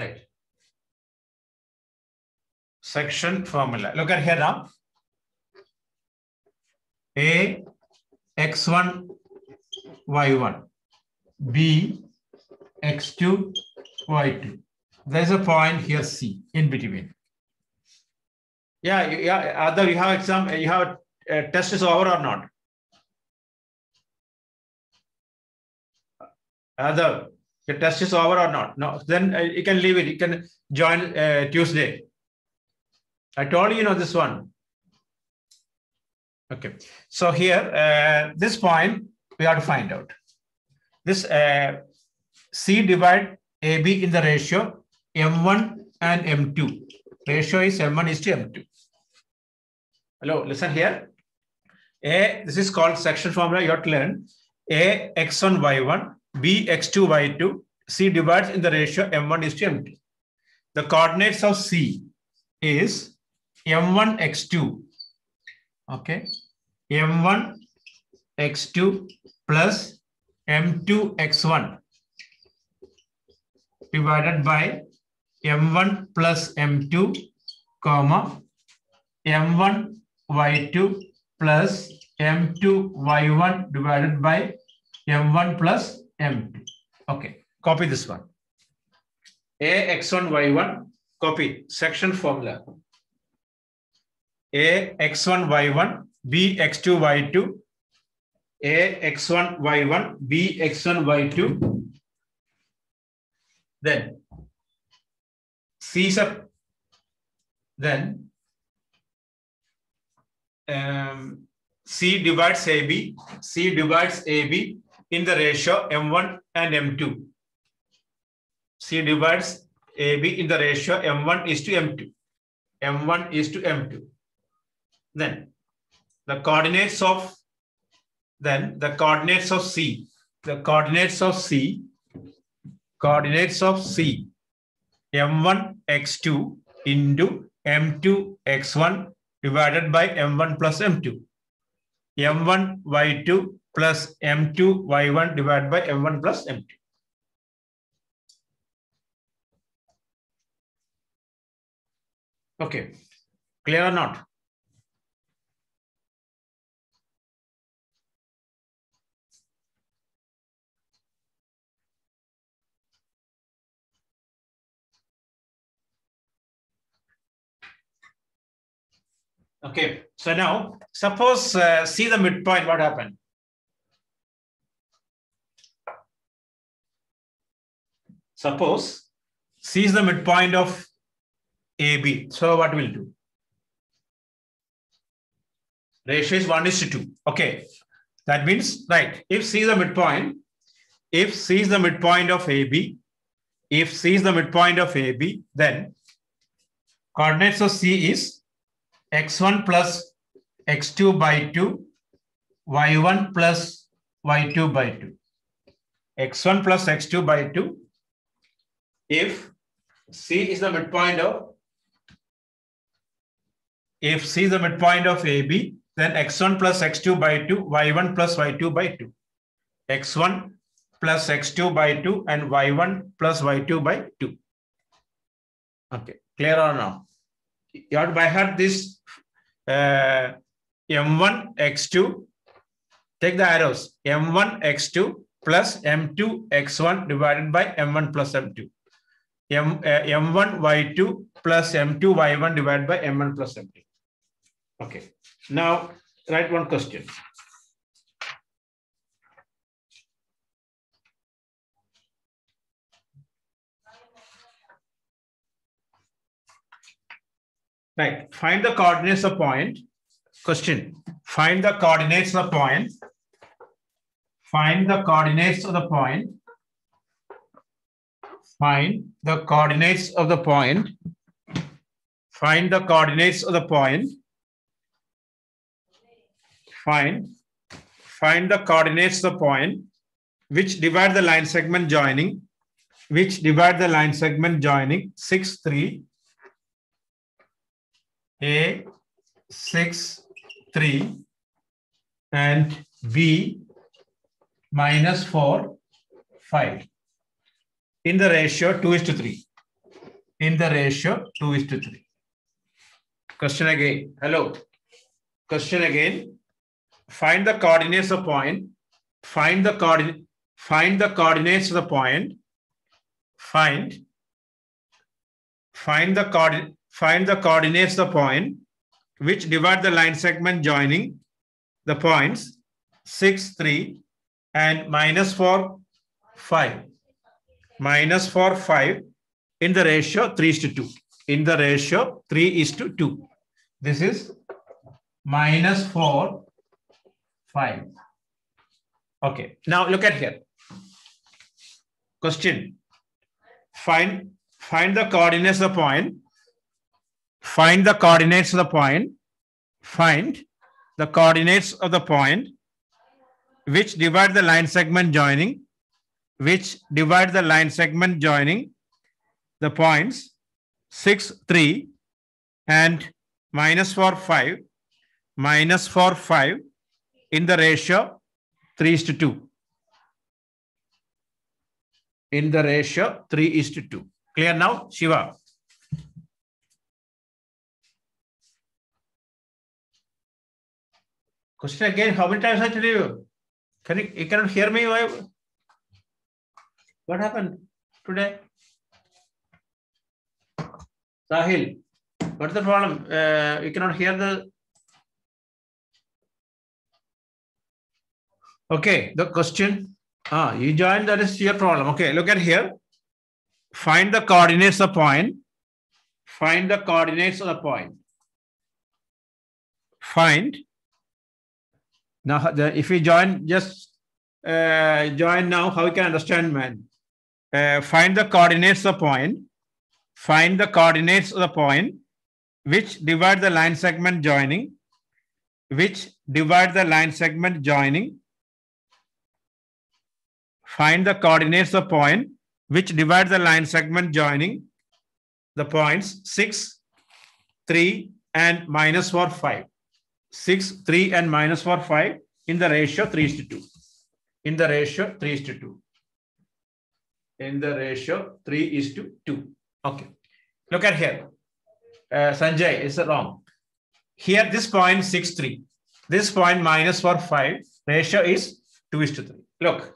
Right. Section formula. Look at here now. A x1 y1 b x2 y2 there's a point here c in between yeah yeah other you have exam you have uh, test is over or not other the test is over or not? No. Then uh, you can leave it. You can join uh, tuesday. I told you, you know this one. Okay. So here uh, this point we have to find out. This uh, c divide ab in the ratio m1 and m2 ratio is m1 is to m2 hello listen here. A this is called section formula. You have to learn. A x1 y1 b x2 y2 c divides in the ratio m1 is to m2 the coordinates of c is m1 x2 okay. M1 x2 plus m2 x1 divided by m1 plus m2 comma m1 y2 plus m2 y1 divided by m1 plus m2 okay copy this one. A x1 y1 copy. Section formula. A x1 y1 b x2 y2 a x1 y1 b x1 y2 then c sub then um, c divides ab c divides ab in the ratio m1 and m2 c divides ab in the ratio m1 is to m2 m1 is to m2 then the coordinates of then the coordinates of C, the coordinates of C, coordinates of C, m1 x2 into m2 x1 divided by m1 plus m2, m1 y2 plus m2 y1 divided by m1 plus m2. Okay, clear or not? Okay, so now suppose uh, see the midpoint, what happened? Suppose C is the midpoint of AB. So what will do? Ratio is 1 is to 2. Okay, that means, right, if C is the midpoint, if C is the midpoint of AB, if C is the midpoint of AB, then coordinates of C is x1 plus x2 by 2, y1 plus y2 by 2. x1 plus x2 by 2. If C is the midpoint of, if C is the midpoint of AB, then x1 plus x2 by 2, y1 plus y2 by 2. x1 plus x2 by 2 and y1 plus y2 by 2. Okay, clear or no? You have by heart this uh, m1 x2 take the arrows m1 x2 plus m2 x1 divided by m1 plus m2 m uh, m1 y2 plus m2 y1 divided by m1 plus m2 okay now write one question Right. Find the coordinates of point. Question. Find the coordinates of point. Find the coordinates of the point. Find the coordinates of the point. Find the coordinates of the point. Find, find the coordinates of the point which divide the line segment joining, which divide the line segment joining 6, 3, a 6, 3 and B minus 4, 5 in the ratio 2 is to 3. in the ratio 2 is to 3. Question again. Hello. Question again. Find the coordinates of point. Find the coordinate. Find the coordinates of the point. Find. Find the coordinate. Find the coordinates of the point which divide the line segment joining the points 6, 3 and minus 4, 5. Minus 4, 5 in the ratio 3 is to 2. In the ratio 3 is to 2. This is minus 4, 5. Okay, now look at here. Question. Find, find the coordinates of the point. Find the coordinates of the point. Find the coordinates of the point which divide the line segment joining, which divide the line segment joining the points 6, 3 and minus 4, 5, minus 4, 5 in the ratio 3 is to 2. In the ratio 3 is to 2. Clear now, Shiva? Question again, how many times I tell you? Can you, you cannot hear me? Why? What happened today? Sahil, what's the problem? Uh, you cannot hear the. Okay, the question. Ah, you joined, that is your problem. Okay, look at here. Find the coordinates of point. Find the coordinates of the point. Find. Now, the, if we join, just uh, join now, how we can understand, man. Uh, find the coordinates of point find the coordinates of the point which divide the line segment joining, which divide the line segment joining. Find the coordinates of point which divide the line segment joining the points 6, 3 and minus 4, 5. 6, 3 and minus 4, 5 in the ratio 3 to 2. In the ratio 3 to 2. In the ratio 3 is to 2. Okay. Look at here. Uh, Sanjay is wrong. Here, this point 6, 3. This point minus 4, 5. Ratio is 2 is to 3. Look,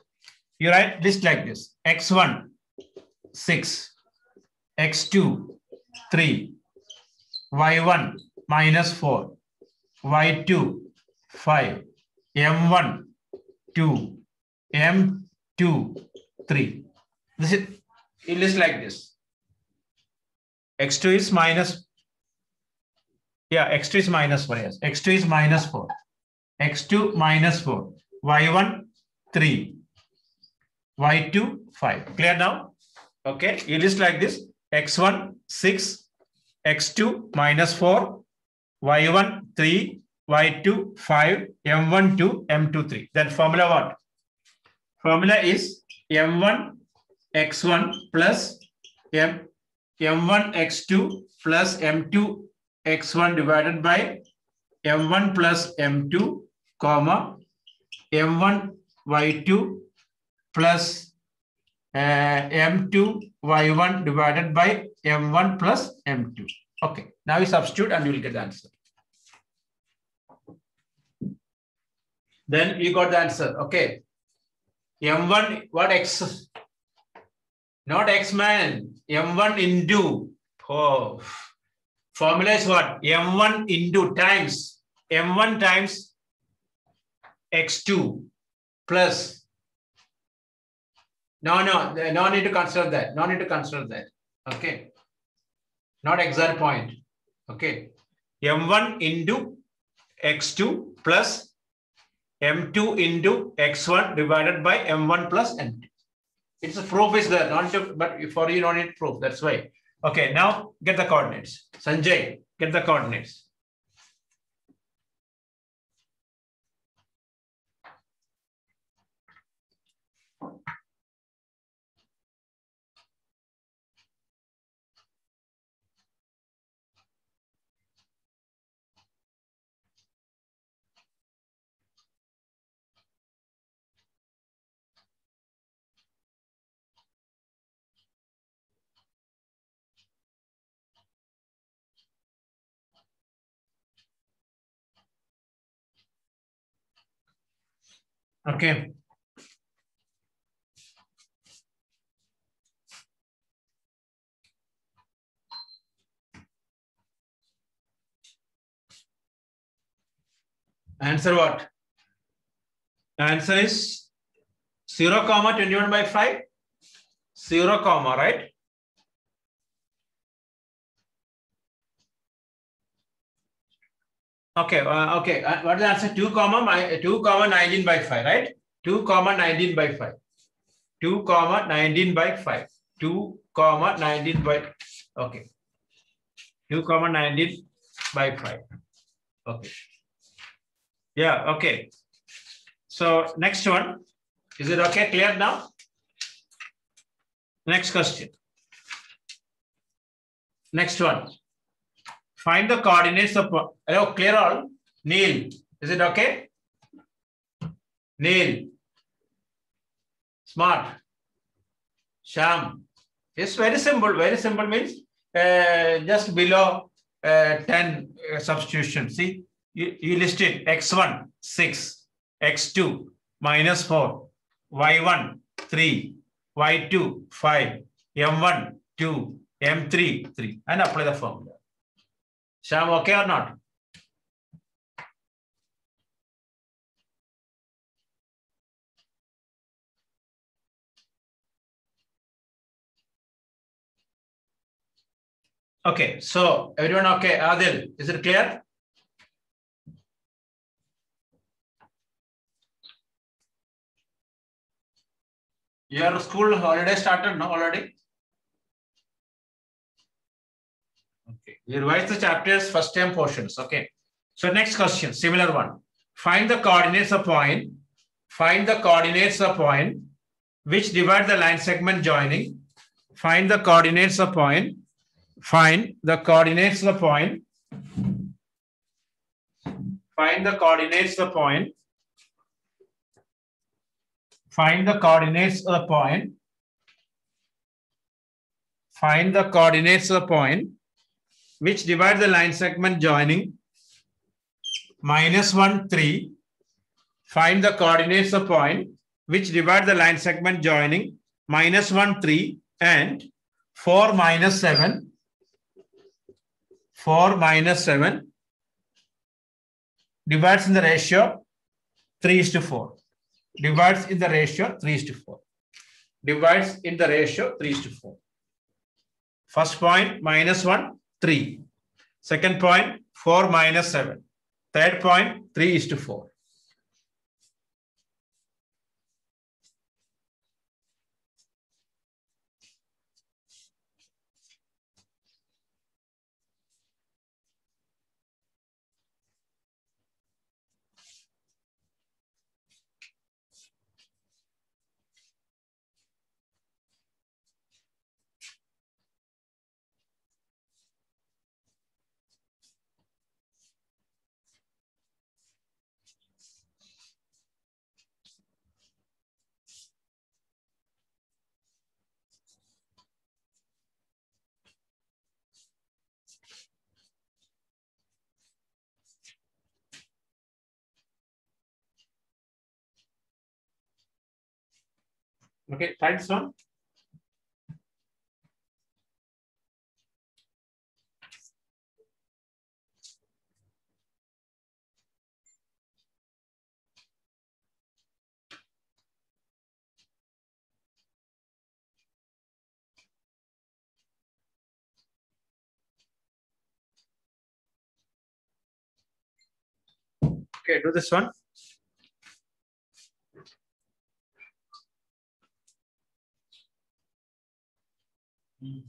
you write this like this. x1, 6. x2, 3. y1, minus 4. y2, 5. m1, 2. m2, 3. This is, it is like this x2 is minus, yeah, x2 is minus 4, yes. x2 is minus 4. x2 minus 4. y1, 3. y2, 5. Clear now? Okay, it is like this. x1, 6. x2, minus 4. y1, 3. y2, 5. m1, 2. m2, 3. Then formula what? Formula is m1 x1 plus m m1 x2 plus m2 x1 divided by m1 plus m2 comma m1 y2 plus uh, m2 y1 divided by m1 plus m2 okay now we substitute and you will get the answer. Then you got the answer. Okay m1 what x not x man m1 into oh, formula is what m1 into times m1 times x2 plus. No no no need to consider that. No need to consider that. Okay. Not exact point. Okay. M1 into x2 plus m2 into x1 divided by m1 plus m2 it's a proof is there, not to, but for you don't need proof. That's why. Okay, now get the coordinates. Sanjay, get the coordinates. Okay. Answer what? Answer is 0 comma 21 by 5. 0 comma, right? Okay, uh, okay. Uh, what is the answer? 2 comma mi- 2 comma 19 by 5, right? 2 comma 19 by 5. 2 comma 19 by 5. 2 comma 19 by okay. 2 comma 19 by 5. Okay. Yeah, okay. So next one. Is it okay? Clear now? Next question. Next one. Find the coordinates of hello, clear all. Neil, is it okay? Neil. Smart. Sham. It's very simple. Very simple means uh, just below uh, 10 uh, substitution. See, you, you listed x1, 6, x2, minus 4, y1, 3, y2, 5, m1, 2, m3, 3, and apply the formula. Sham, okay or not? Okay, so everyone okay? Adil, is it clear? Your school holiday started no already? You revise the chapters first term portions. Okay. So next question, similar one. Find the coordinates of point. Find the coordinates of point which divide the line segment joining. Find the coordinates of point. Find the coordinates of point. Find the coordinates of point. Find the coordinates of point. Find the coordinates of point which divide the line segment joining minus 1, 3. Find the coordinates of point which divide the line segment joining minus 1, 3 and 4 minus 7. 4 minus 7 divides in the ratio 3 is to 4. Divides in the ratio 3 is to 4. Divides in the ratio 3 is to 4. First point minus 1, 3. Second point 4 minus 7. Third point 3 is to 4. Okay, thanks, son. Okay, do this one. Yeah,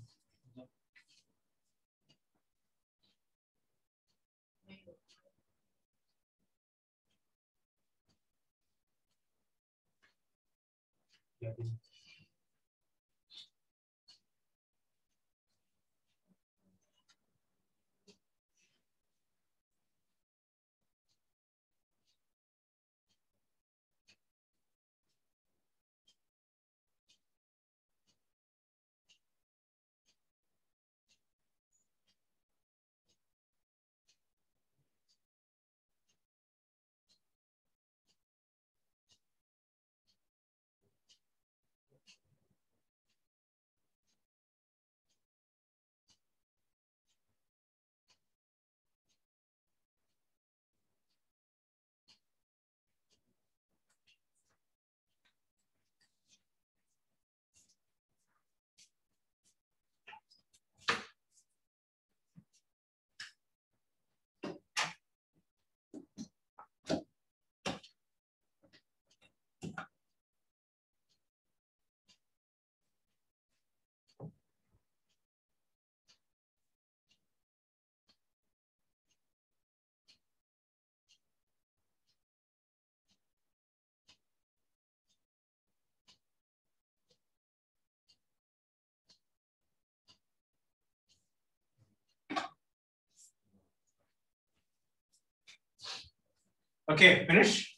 Okay, finish.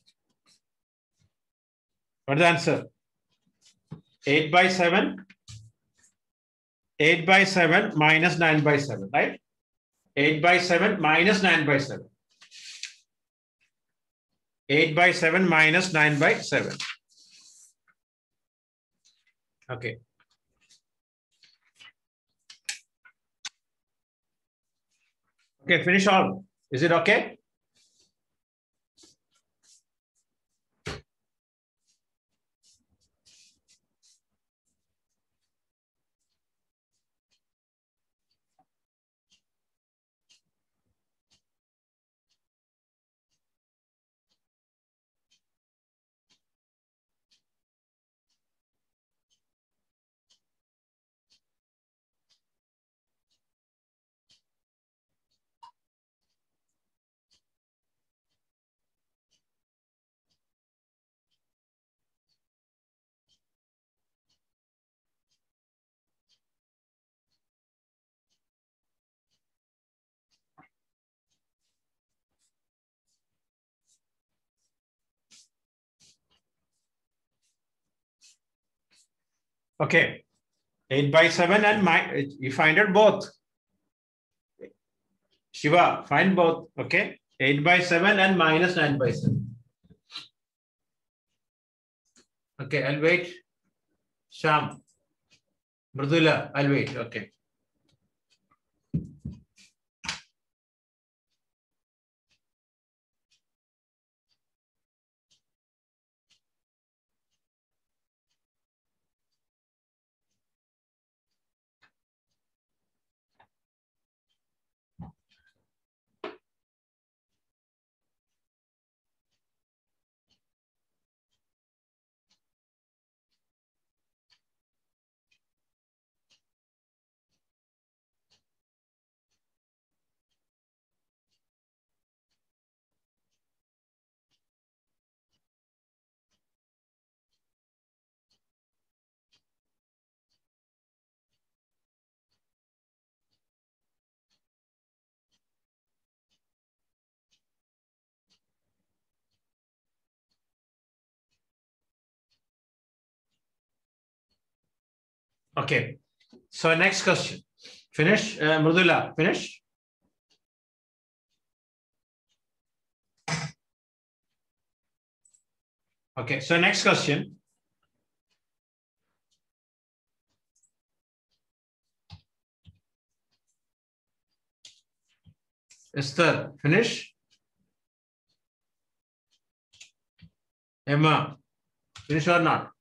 What's the answer? 8 by 7. 8 by 7 minus 9 by 7, right? 8 by 7 minus 9 by 7. 8 by 7 minus 9 by 7. Okay. Okay, finish all. Is it okay? Okay. 8 by 7 and my, you find it both. Shiva, find both. Okay. 8 by 7 and minus 9 by 7. Okay, I'll wait. Sham. Mridula, I'll wait. Okay. Okay. So next question. Finish, uh, Mridula, finish? Okay, so next question. Esther, finish? Emma, finish or not?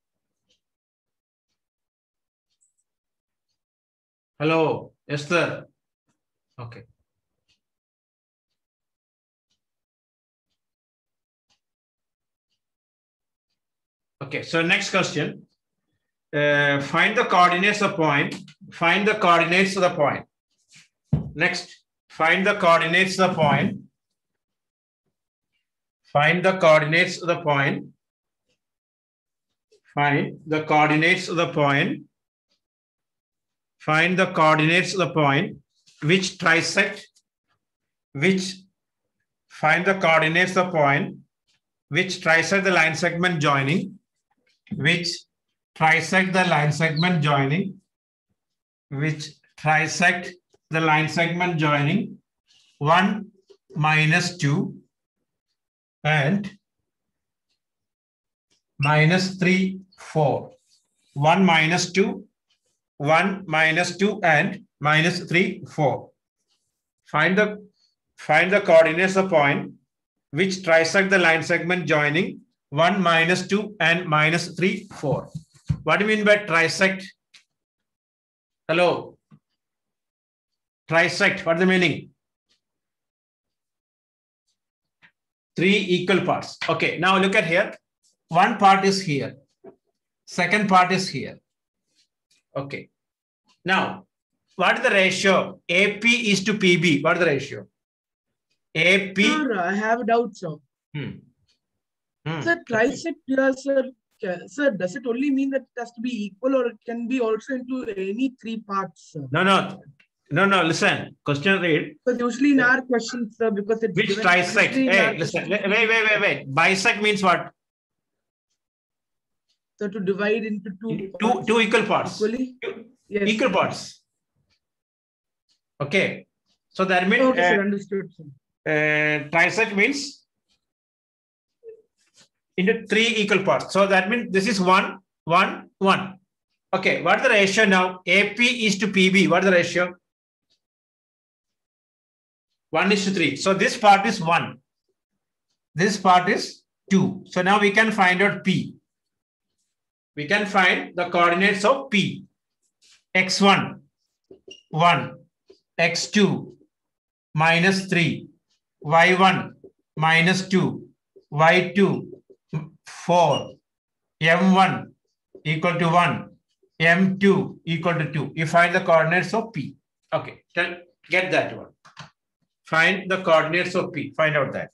Hello, Esther. Okay. Okay, so next question. Uh, find the coordinates of point. Find the coordinates of the point. Next, find the coordinates of the point. Find the coordinates of the point. Find the coordinates of the point. Find the coordinates of the point. Which trisect, which? Find the coordinates of the point. Which trisect the line segment joining, which trisect the line segment joining, which trisect the line segment joining? 1 minus 2 and minus 3, 4. 1 minus 2, 1 minus 2 and minus 3, 4. Find the, find the coordinates of point which trisect the line segment joining 1 minus 2 and minus 3, 4. What do you mean by trisect? Hello. Trisect, what's the meaning? Three equal parts. Okay, now look at here. One part is here. Second part is here. Okay. Now, what is the ratio? AP is to PB. What is the ratio? AP. Sir, I have a doubt, sir. Hmm. Hmm. Sir, trisect here, sir. Sir, does it only mean that it has to be equal or it can be also into any three parts, sir? No, no. No, no, listen. Question read. Because usually in our questions, sir, because it's Which trisect? usually in our Hey, listen. Wait, wait, wait, wait. Bisect means what? So to divide into two. Two, parts two equal parts. Equally? Yes. Equal parts. Okay. So that means Okay, uh, understood, sir. uh, trisect means into three equal parts. So that means this is one, one, one. Okay. What is the ratio now? AP is to PB. What is the ratio? One is to three. So this part is one. This part is two. So now we can find out P. We can find the coordinates of P. X1, 1, X2, minus 3, Y1, minus 2, Y2, 4, M1 equal to 1, M2 equal to 2. You find the coordinates of P. Okay, tell, get that one. Find the coordinates of P. Find out that.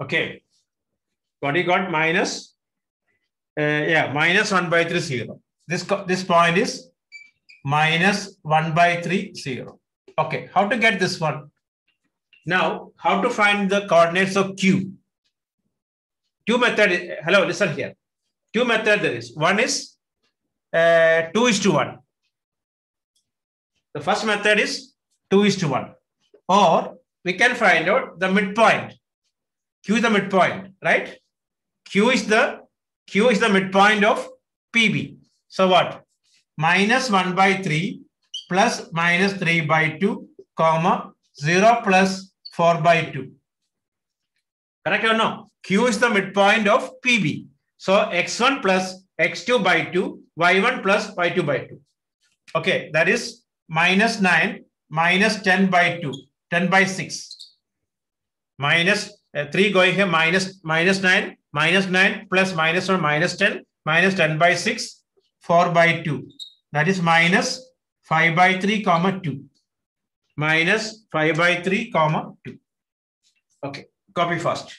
Okay. What you got? Minus. Uh, yeah, minus 1 by 3, 0. This, this point is minus 1 by 3, 0. Okay, how to get this one? Now, how to find the coordinates of Q? Two method. Hello, listen here. Two method there is. One is uh, 2 is to 1. The first method is 2 is to 1. Or we can find out the midpoint. Q is the midpoint, right? Q is the Q is the midpoint of PB. So what? Minus 1 by 3 plus minus 3 by 2, comma 0 plus 4 by 2. Correct or no? Q is the midpoint of PB. So x1 plus x2 by 2, y1 plus y2 by 2. Okay, that is minus 9 minus 10 by 2, 10 by 6. Minus uh, 3 going here minus minus 9 minus 9 plus minus 1 minus 10 minus 10 by 6 4 by 2 that is minus 5 by 3 comma 2 minus 5 by 3 comma 2 okay copy first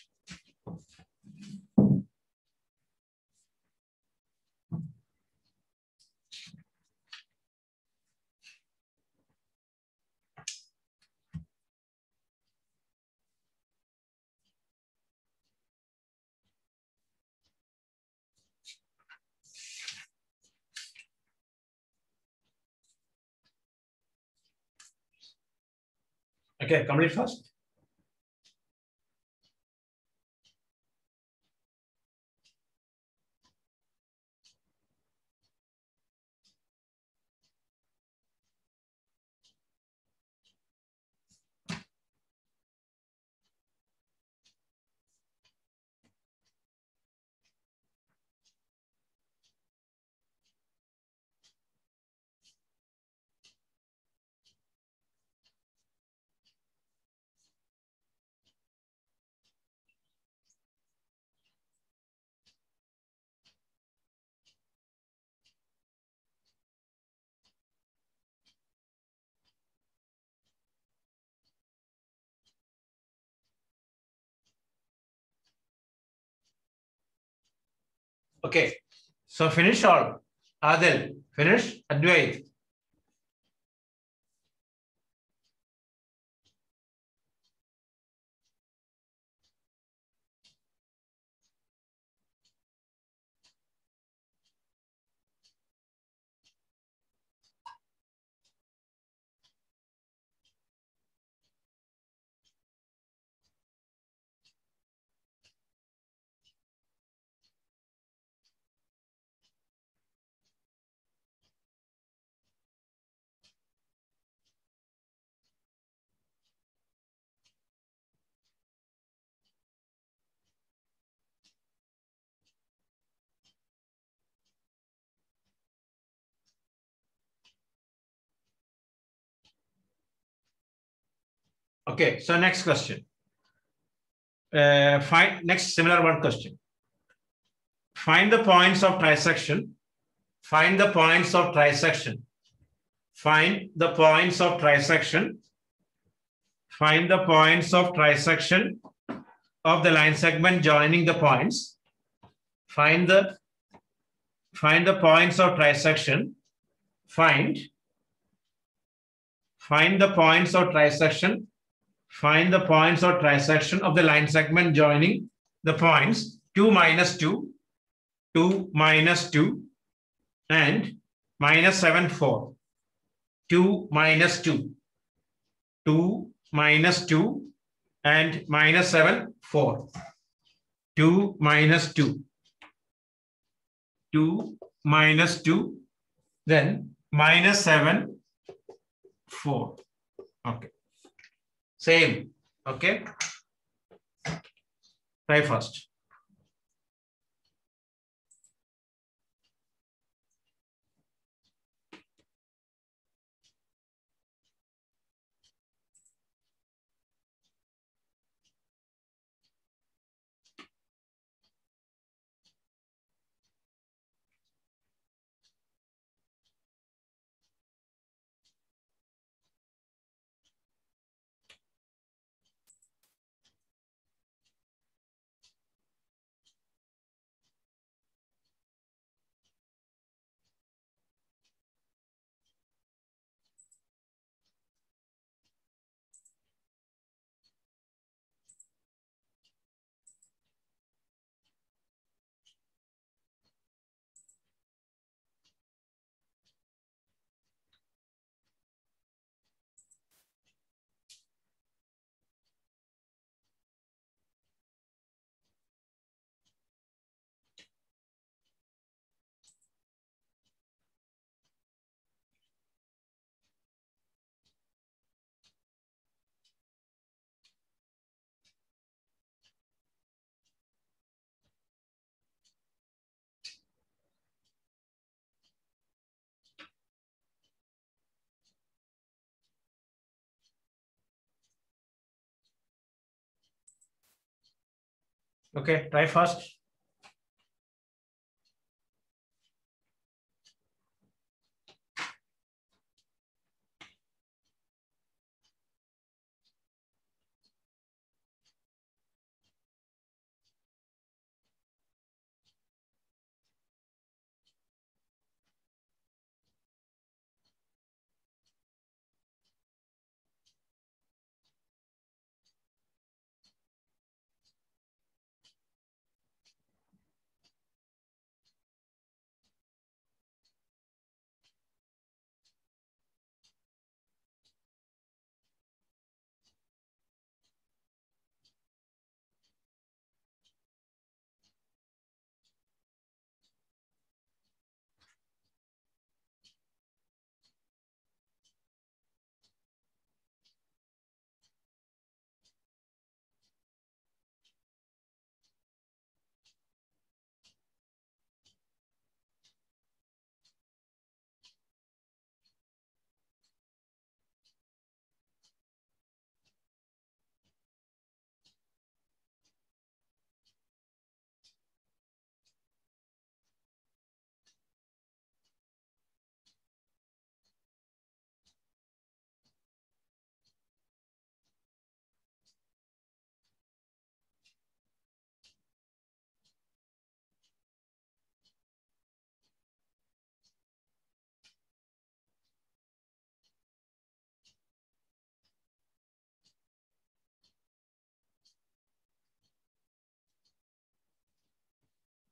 okay complete first Okay. So finish all. Adil, finish. Advait. Okay, so next question. Uh, find next similar one question. Find the points of trisection. Find the points of trisection. Find the points of trisection. Find the points of trisection of the line segment joining the points. Find the find the points of trisection. Find find the points of trisection find the points or trisection of the line segment joining the points 2 minus 2, 2 minus 2, and minus 7, 4. 2 minus 2, 2 minus 2, and minus 7, 4. 2 minus 2, 2 minus 2, then minus 7, 4. Okay. Same. Okay. Try first. Okay, try first.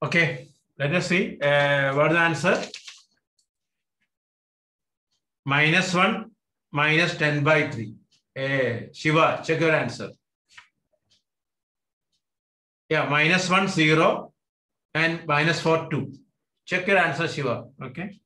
Okay, let us see. Uh, what is the answer? Minus 1, minus 10 by 3. Uh, Shiva, check your answer. Yeah, minus 1, 0, and minus 4, 2. Check your answer, Shiva. Okay.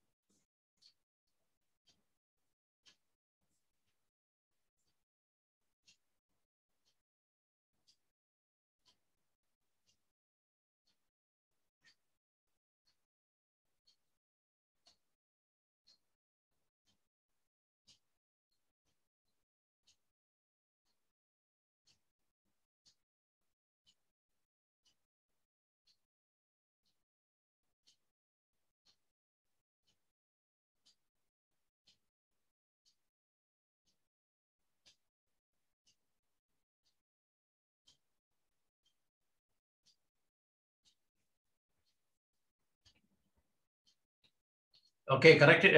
Okay, correct. Uh,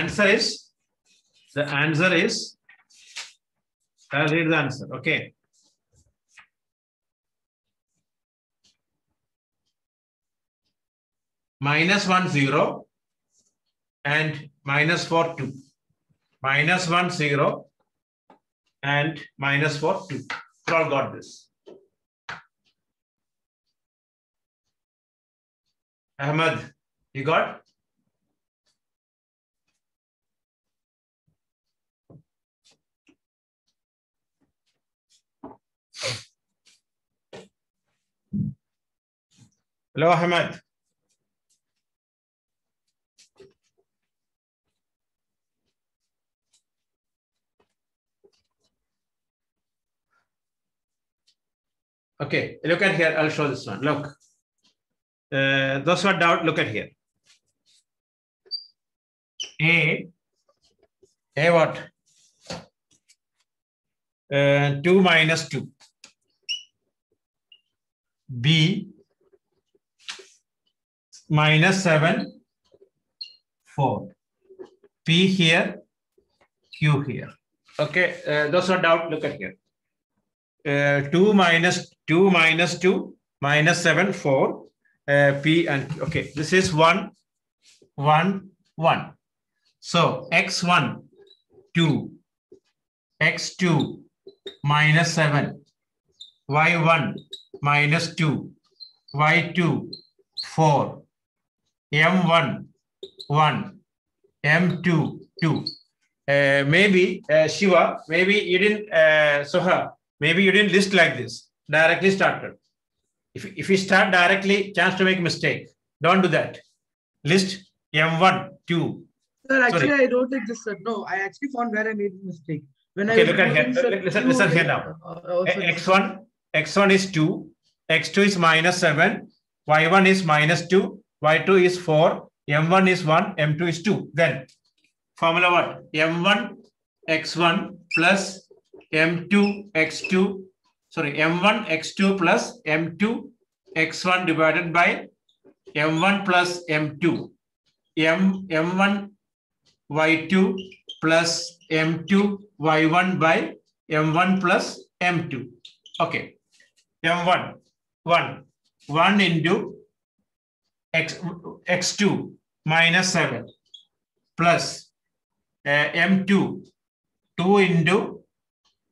answer is the answer is. I'll read the answer. Okay. Minus one zero and minus four two. Minus one zero and minus four two. We all got this. Ahmed, you got? Hello, Ahmed. Okay, look at here. I'll show this one. Look. Uh, those who are doubt, look at here. A, A what? Uh, 2 minus 2. B, minus 7, 4. P here, Q here. Okay, uh, those are doubt, look at here. Uh, 2 minus 2 minus 2 minus 7, 4 uh, P and okay, this is one, one, one. So x1, 2, x2 minus 7, y1 minus 2, y2 4, m1 1, m2 2. Uh, maybe uh, Shiva, maybe you didn't, uh, Soha, maybe you didn't list like this, directly started. If, if you start directly, chance to make mistake. Don't do that. List M1, 2. Sir, actually, Sorry. I wrote like this, sir. No, I actually found where I made mistake. When Okay, I look at here. sir, Listen- listen here now. uh, uh. X1, X1 is 2, X2 is minus 7, Y1 is minus 2, Y2 is 4, M1 is 1, M2 is 2. Then formula 1, M1 X1 plus M2 X2, sorry, M1 X2 plus M2 X1 divided by M1 plus M2. M, M1 Y2 plus M2 Y1 by M1 plus M2. Okay. M1, 1, 1 into X, X2 minus 7 plus uh, M2, 2 into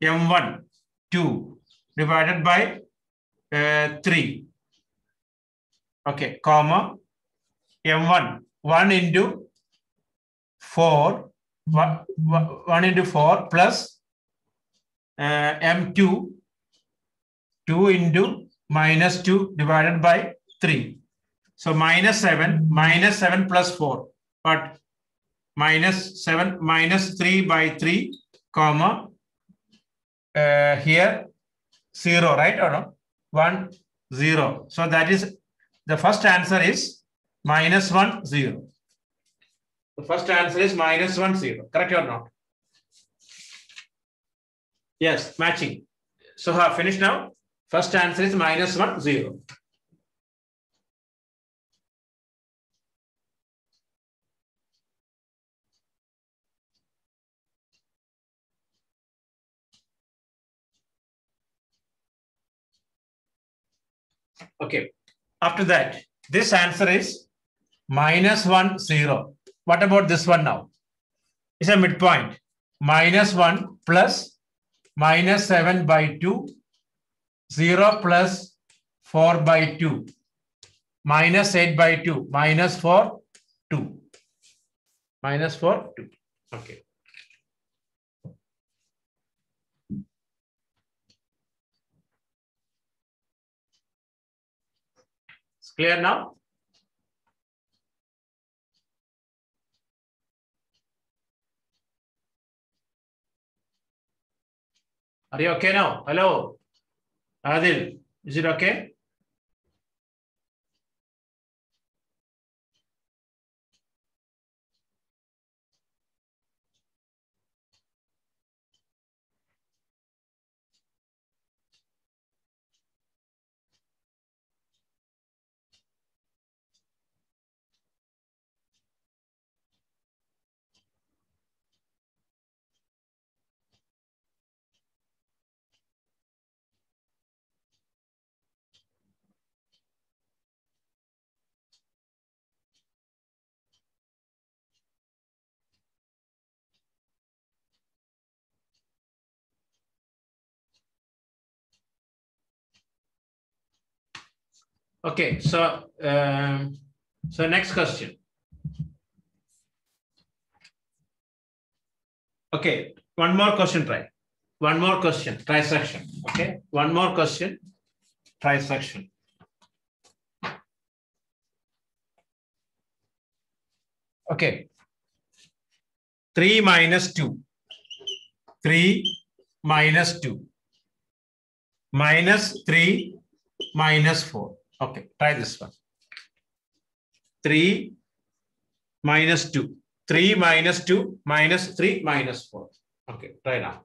M1, 2 divided by uh, 3. Okay, comma, M1, 1 into 4, 1, 1 into 4 plus uh, M2, 2 into minus 2 divided by 3. So minus 7, minus 7 plus 4. But minus 7, minus 3 by 3, comma, uh, here 0, right or no? 1, 0. So that is, the first answer is minus 1, 0. The first answer is minus 1, 0. Correct or not? Yes, matching. So have finished now. First answer is minus 1, 0. Okay. After that, this answer is minus 1, 0. What about this one now? It's a midpoint. Minus 1 plus minus 7 by 2, 0 plus 4 by 2, minus 8 by 2, minus 4, 2. Minus 4, 2. Okay. Clear now? Are you okay now? Hello? Adil, is it okay? Okay, so um, so next question. Okay, one more question try. One more question, trisection. Okay, one more question, trisection. Okay. 3 minus 2. 3 minus 2. Minus 3 minus 4. Okay, try this one. 3 minus 2. 3 minus 2 minus 3 minus 4. Okay, try now.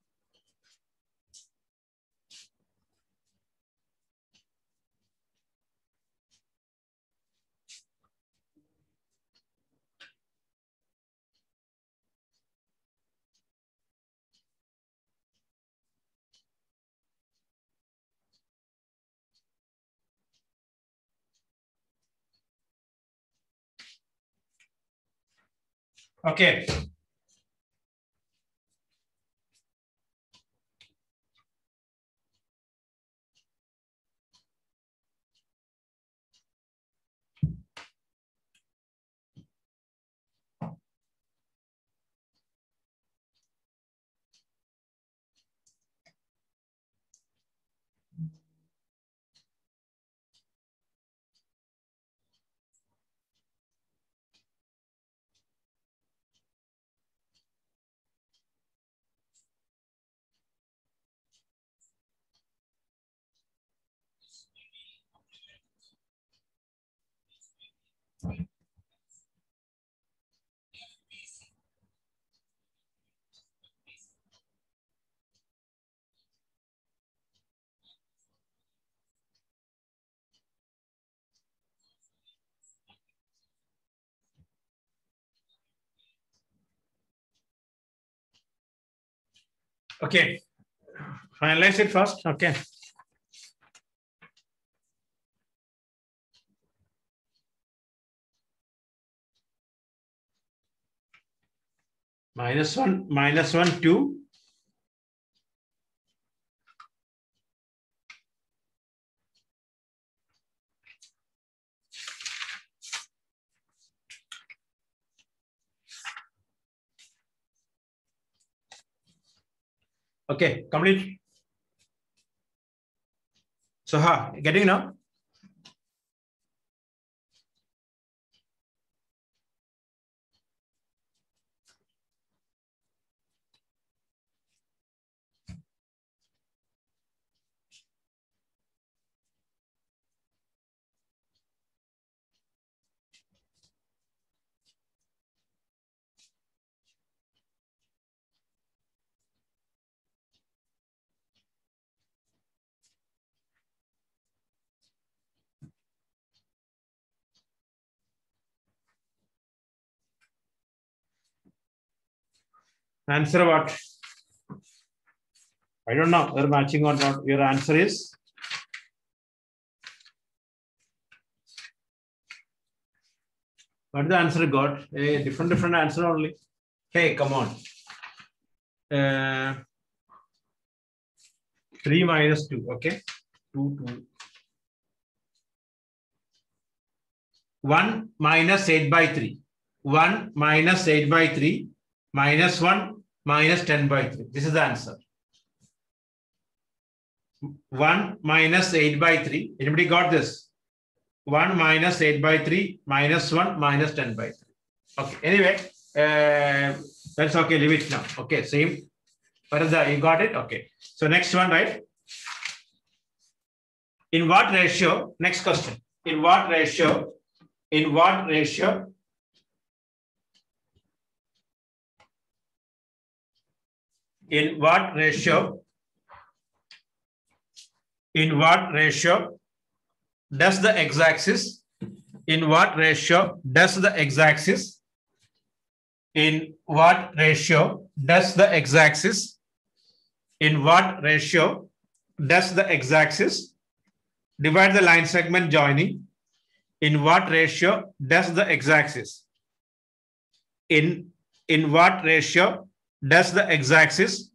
Okay. Okay. Finalize it first. Okay. Minus one, minus one, two. Okay, complete. So, ha, getting now? Answer what? I don't know whether matching or not. Your answer is what the answer got? A different different answer only. Hey, come on. Uh, three minus two. Okay, two two. One minus eight by three. One minus eight by three minus 1 minus 10 by 3. This is the answer. 1 minus 8 by 3. Anybody got this? 1 minus 8 by 3 minus 1 minus 10 by 3. Okay. Anyway, uh, that's okay. Leave it now. Okay. Same. That? You got it? Okay. So next one, right? In what ratio? Next question. In what ratio in what ratio in what ratio? In what ratio does the x-axis? In what ratio does the x-axis? In what ratio does the x-axis? In what ratio does the x-axis? Divide the line segment joining. In what ratio does the x-axis? In in what ratio does the x-axis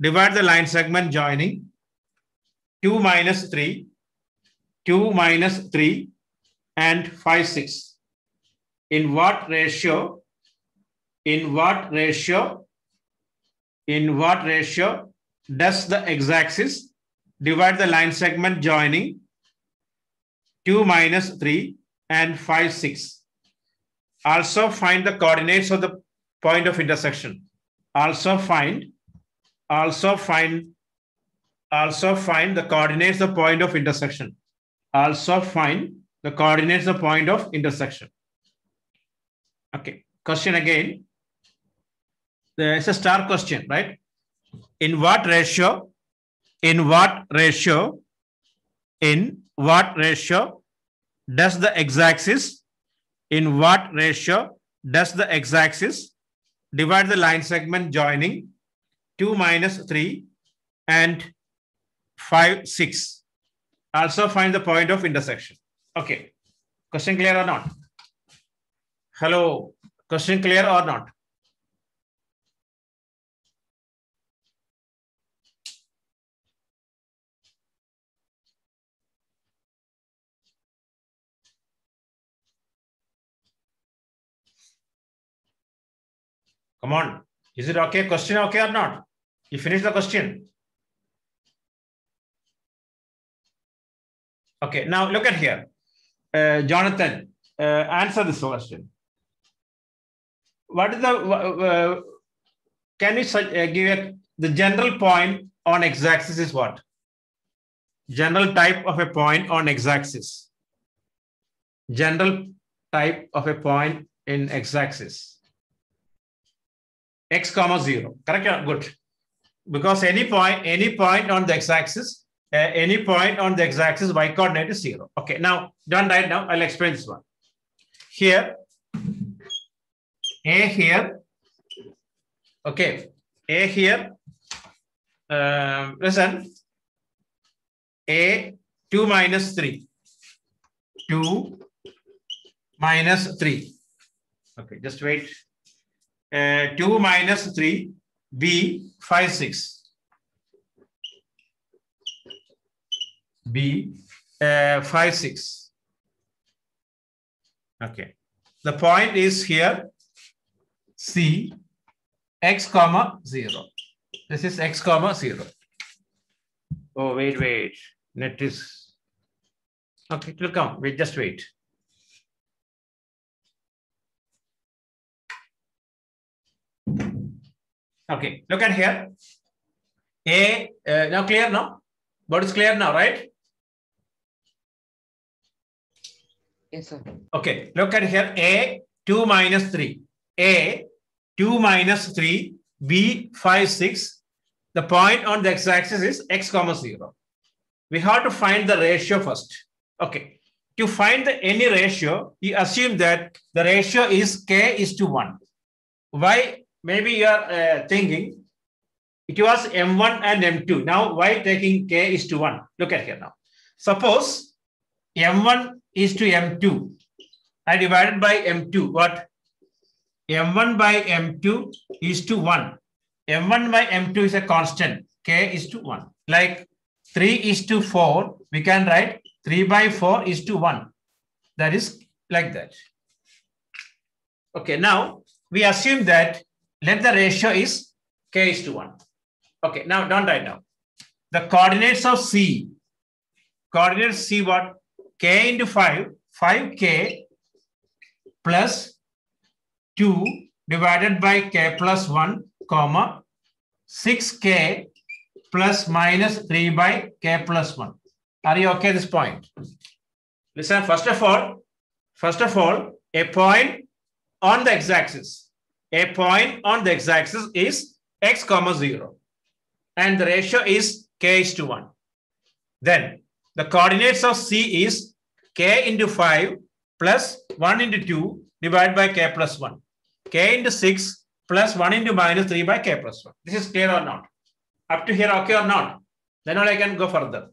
divide the line segment joining? 2 minus 3 2 minus 3 and 5 6 in what ratio? In what ratio? In what ratio does the x-axis divide the line segment joining? 2 minus 3 and 5 6 also find the coordinates of the point of intersection also find also find also find the coordinates the point of intersection. Also find the coordinates the point of intersection. Okay question again. There's a star question right? In what ratio in what ratio in what ratio does the x-axis in what ratio does the x-axis divide the line segment joining 2 minus 3 and 5, 6. Also find the point of intersection. Okay. Question clear or not? Hello. Question clear or not? Come on. Is it okay? Question okay or not? You finish the question. Okay, now look at here. Uh, Jonathan, uh, answer this question. What is the, uh, can you uh, give the general point on x-axis is what? General type of a point on x-axis. General type of a point in x-axis x comma 0 correct? Good. Because any point any point on the x-axis uh, any point on the x-axis y coordinate is 0 okay now done right now i'll explain this one. Here a here okay a here uh, listen a 2 minus 3 2 minus 3 okay just wait uh, 2 minus 3, B, 5, 6. B, uh, 5, 6. Okay. The point is here, C, x comma 0. This is x comma 0. Oh, wait, wait. Net is, okay, it will come. Wait, just wait. Okay, look at here. A, uh, now clear now? What is clear now, right? Yes, sir. Okay, look at here. A, 2 minus 3. A, 2 minus 3. B, 5, 6. The point on the x-axis is x comma 0. We have to find the ratio first. Okay. To find the any ratio, you assume that the ratio is k is to 1. Why maybe you are uh, thinking it was M1 and M2. Now, why taking K is to 1? Look at here now. Suppose M1 is to M2. I divided by M2. What? M1 by M2 is to 1. M1 by M2 is a constant. K is to 1. Like 3 is to 4, we can write 3 by 4 is to 1. That is like that. Okay, now we assume that let the ratio is k is to 1. Okay, now don't write down. The coordinates of C, coordinates C what? k into 5, 5k plus 2 divided by k plus 1, comma 6k plus minus 3 by k plus 1. Are you okay this point? Listen, first of all, First of all, a point on the x-axis. A point on the x-axis is x comma 0. And the ratio is k is to 1. Then the coordinates of C is k into 5 plus 1 into 2 divided by k plus 1. k into 6 plus 1 into minus 3 by k plus 1. This is clear or not? Up to here, okay or not? Then only I can go further.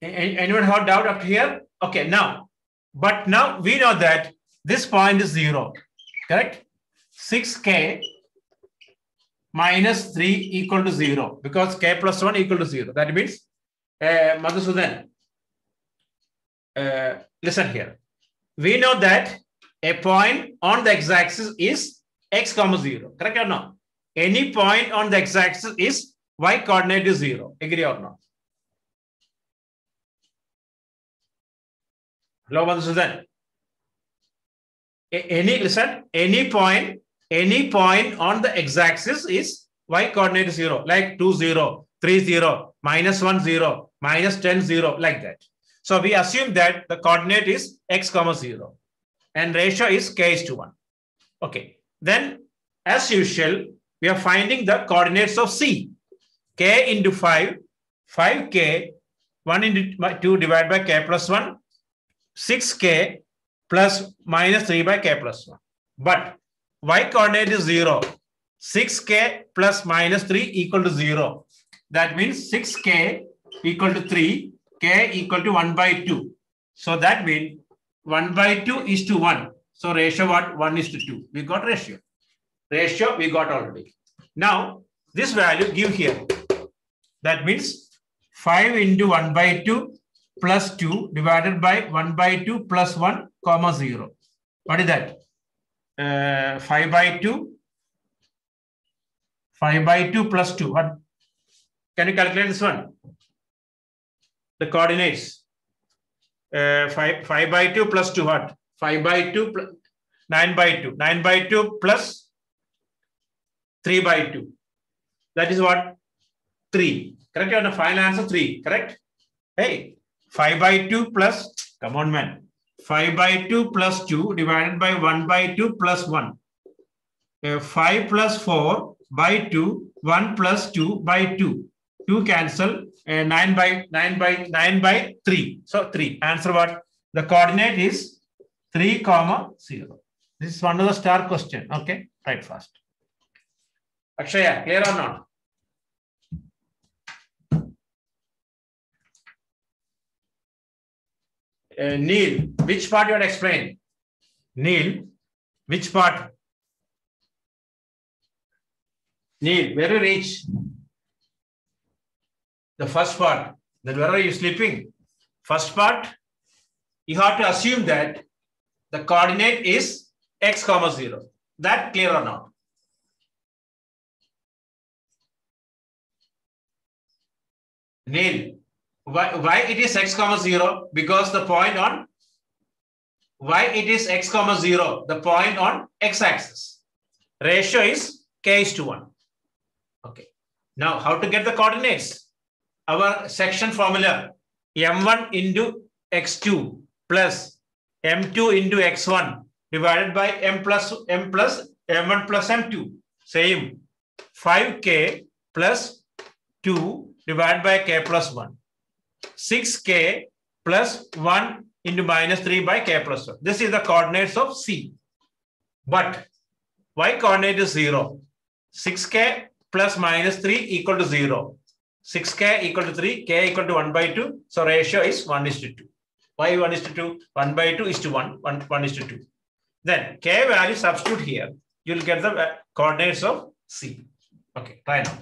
Anyone have doubt up to here? Okay, now, but now we know that this point is zero, correct? 6k minus 3 equal to 0 because k plus 1 equal to 0. That means, uh, Madhusudan, uh, listen here. We know that a point on the x-axis is x comma 0. Correct or not? Any point on the x-axis is y coordinate is 0. Agree or not? Hello, Madhusudan. A- Any, listen, any point, any point on the x-axis is y coordinate 0, like 2, 0, 3, 0, minus 1, 0, minus 10, 0, like that. So we assume that the coordinate is x comma 0 and ratio is k is to 1. Okay. Then as usual, we are finding the coordinates of C. k into 5, 5k, 1 into 2 divided by k plus 1, 6k plus minus 3 by k plus 1. But y coordinate is 0. 6k plus minus 3 equal to 0. That means 6k equal to 3, k equal to 1 by 2. So that means 1 by 2 is to 1. So ratio what? 1 is to 2. We got ratio. Ratio we got already. Now this value give here. That means 5 into 1 by 2 plus 2 divided by 1 by 2 plus 1 comma 0. What is that? Uh, 5 by 2. 5 by 2 plus 2. What? Can you calculate this one? The coordinates. Uh, 5, 5 by 2 plus 2 what? 5 by 2 plus 9 by 2. 9 by 2 plus 3 by 2. That is what? 3. Correct? Your final answer 3. Correct? Hey, 5 by 2 plus, come on man. 5 by 2 plus 2 divided by 1 by 2 plus 1. Uh, 5 plus 4 by 2, 1 plus 2 by 2. 2 cancel, uh, 9 by 9 by 9 by 3. So 3. Answer what? The coordinate is 3 comma 0. This is one of the star question. Okay, right fast. Akshaya, clear or not? Uh, Neil, which part you want to explain? Neil, which part? Neil, where you reach? The first part. Then where are you sleeping? First part, you have to assume that the coordinate is x comma 0. That clear or not? Neil, why, why it is x comma 0? Because the point on why it is x comma 0, the point on x-axis. Ratio is k is to 1. Okay. Now, how to get the coordinates? Our section formula m1 into x2 plus m2 into x1 divided by m plus m plus m1 plus m2. Same 5k plus 2 divided by k plus 1. 6k plus 1 into minus 3 by k plus 1. This is the coordinates of C. But y coordinate is 0. 6k plus minus 3 equal to 0. 6k equal to 3, k equal to 1 by 2. So ratio is 1 is to 2. y 1 is to 2? 1 by 2 is to 1, 1, 1 is to 2. Then k value substitute here. You'll get the coordinates of C. Okay, try now.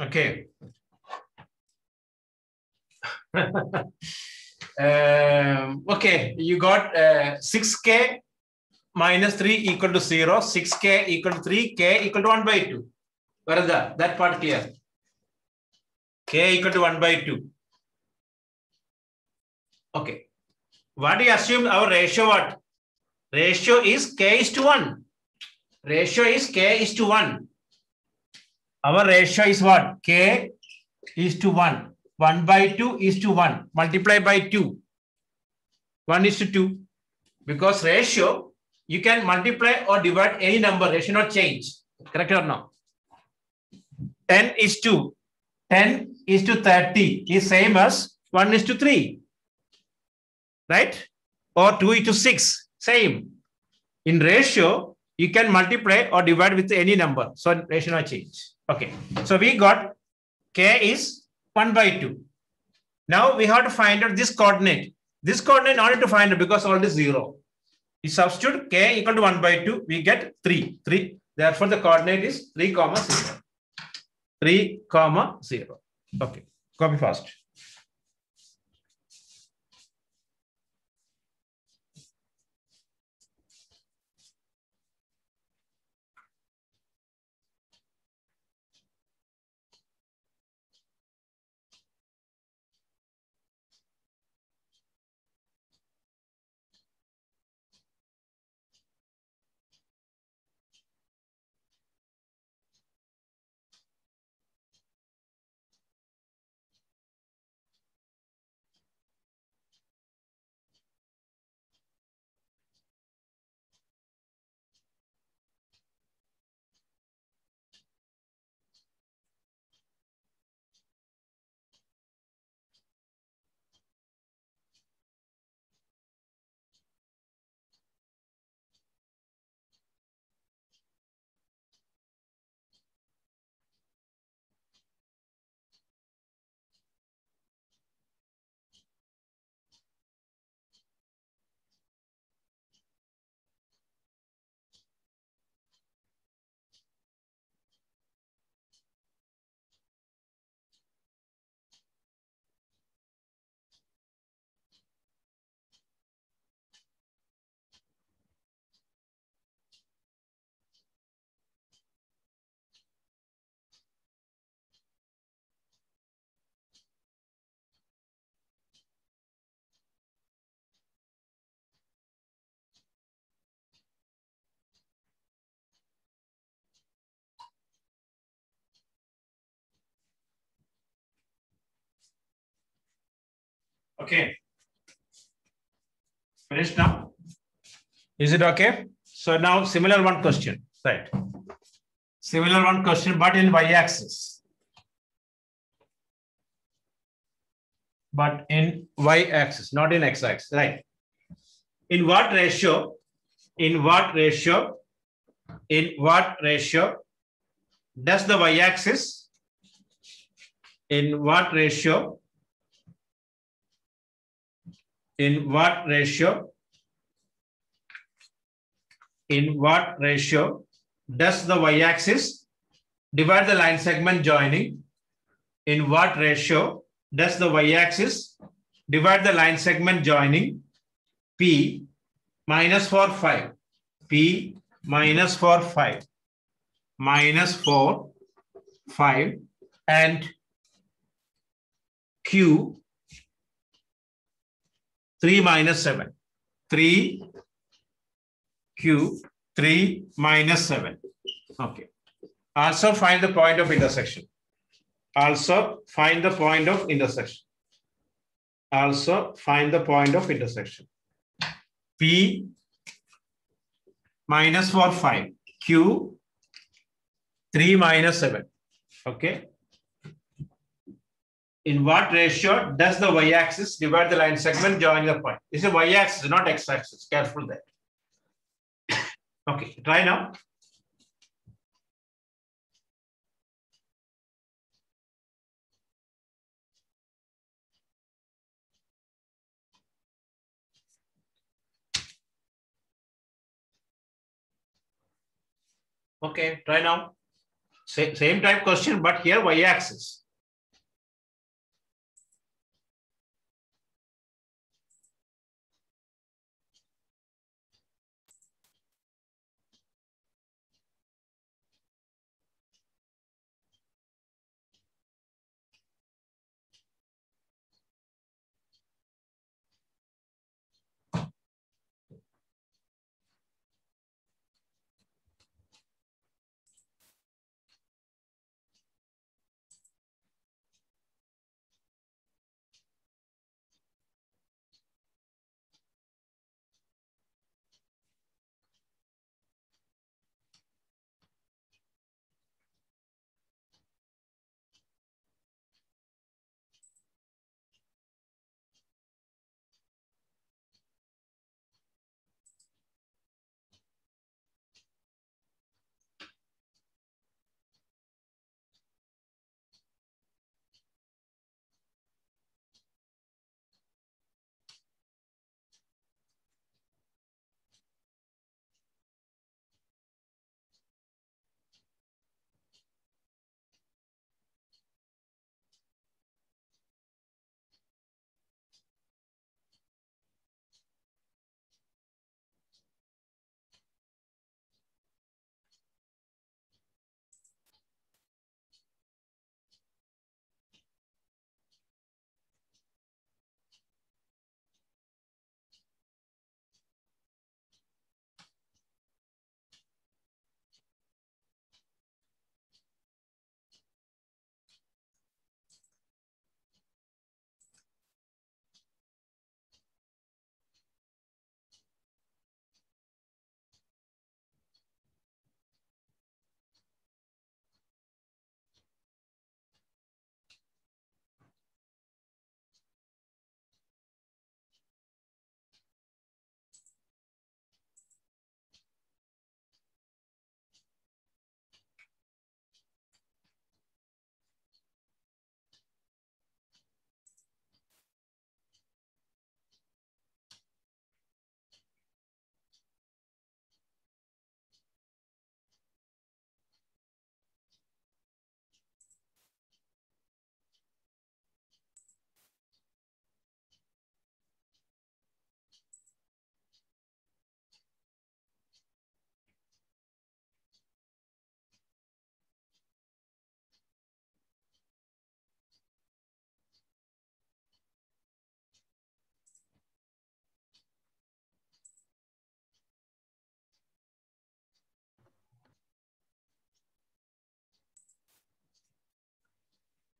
Okay. um, okay, you got uh, 6k minus 3 equal to 0, 6k equal to 3, k equal to 1 by 2. Where is that? That part clear. k equal to 1 by 2. Okay. What do you assume our ratio what? Ratio is k is to 1. Ratio is k is to 1. Our ratio is what? k is to 1. 1 by 2 is to 1. Multiply by 2. 1 is to 2. Because ratio, you can multiply or divide any number. Ratio not change. Correct or no? 10 is to 10 is to 30 is same as 1 is to 3. Right? Or 2 is to 6. Same. In ratio, you can multiply or divide with any number. So ratio not change. Okay. So we got k is 1 by 2. Now we have to find out this coordinate. This coordinate in order to find it because all is 0. We substitute k equal to 1 by 2, we get 3. 3. Therefore, the coordinate is 3 comma 0. 3 comma 0. Okay. Copy fast. Okay. Finished now? Is it okay? So now similar one question, right? Similar one question, but in y-axis. But in y-axis, not in x-axis, right? In what ratio? In what ratio? In what ratio does the y-axis? In what ratio in what ratio? In what ratio does the y-axis divide the line segment joining? In what ratio does the y-axis divide the line segment joining? P minus 4 5 p minus 4 5 minus 4 5 and q 3 minus 7. 3 Q 3 minus 7. Okay. Also find the point of intersection. Also find the point of intersection. Also find the point of intersection. P minus 4 5. Q 3 minus 7. Okay in what ratio does the y-axis divide the line segment joining the point? This is y-axis, not x-axis. Careful there. okay, try now. Okay, try now. Same, same type question, but here y-axis.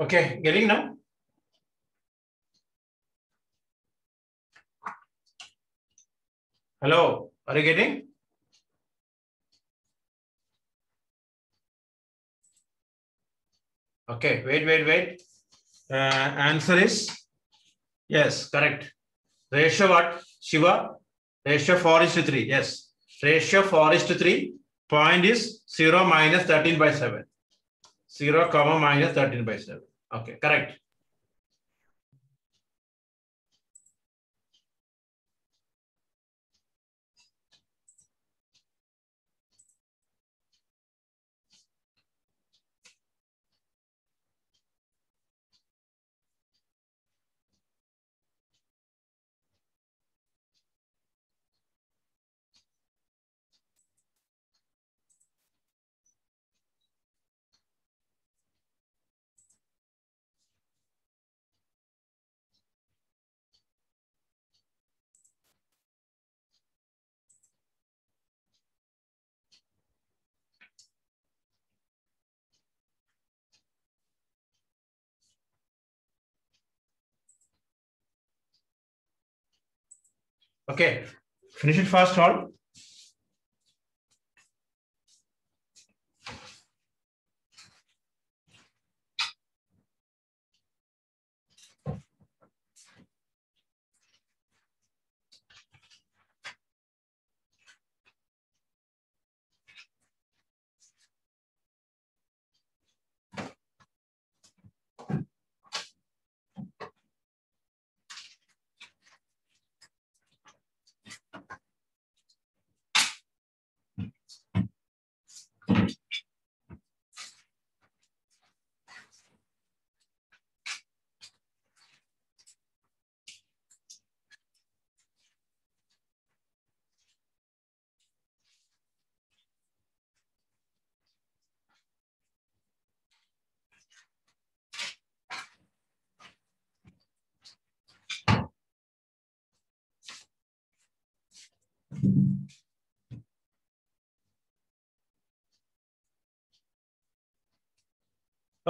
Okay, getting now? Hello, are you getting? Okay, wait, wait, wait. Uh, answer is yes, correct. Ratio what? Shiva? Ratio 4 is to 3. Yes. Ratio 4 is to 3. Point is 0 minus 13 by 7. 0 comma minus 13 by 7. Okay, correct. Okay, finish it fast all.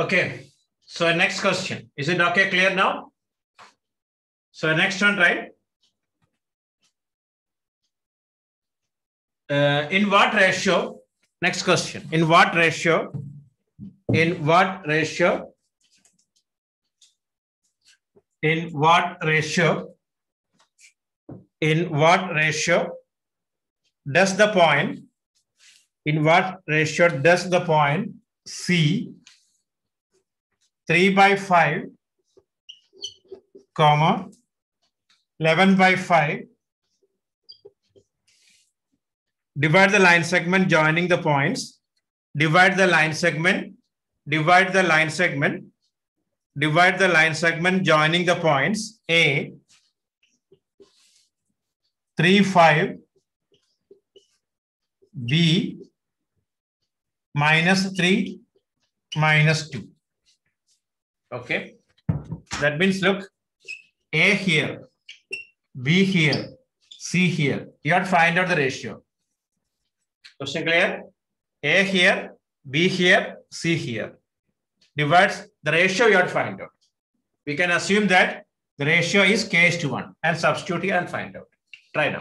Okay. So next question. Is it okay, clear now? So next one, right? Uh, in what ratio? Next question. In what ratio? In what ratio? In what ratio? In what ratio does the point? In what ratio does the point C 3 by 5 comma 11 by 5 divide the line segment joining the points divide the line segment divide the line segment divide the line segment joining the points a 3 5 b minus 3 minus 2 Okay. That means look, A here, B here, C here. You have to find out the ratio. Question clear? A here, B here, C here. Divides the ratio you have to find out. We can assume that the ratio is K is to 1 and substitute here and find out. Try now.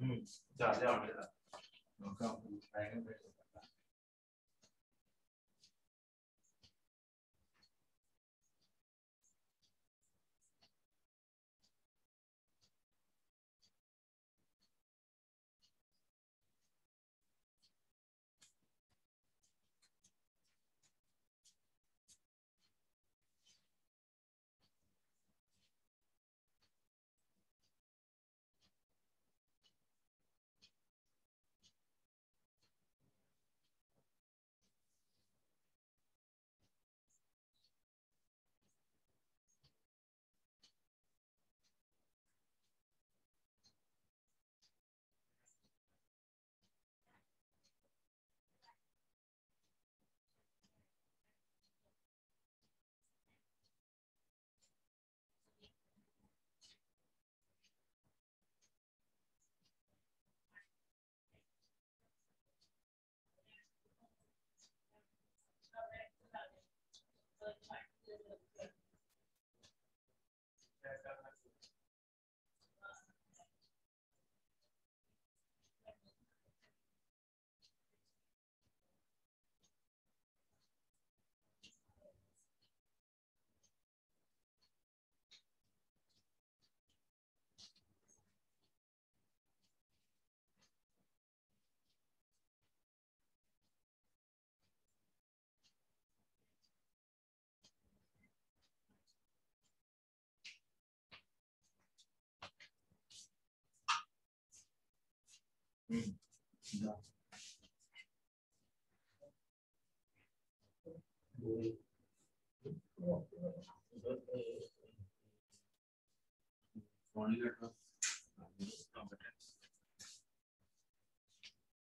嗯像这样。式的我看诉你个没有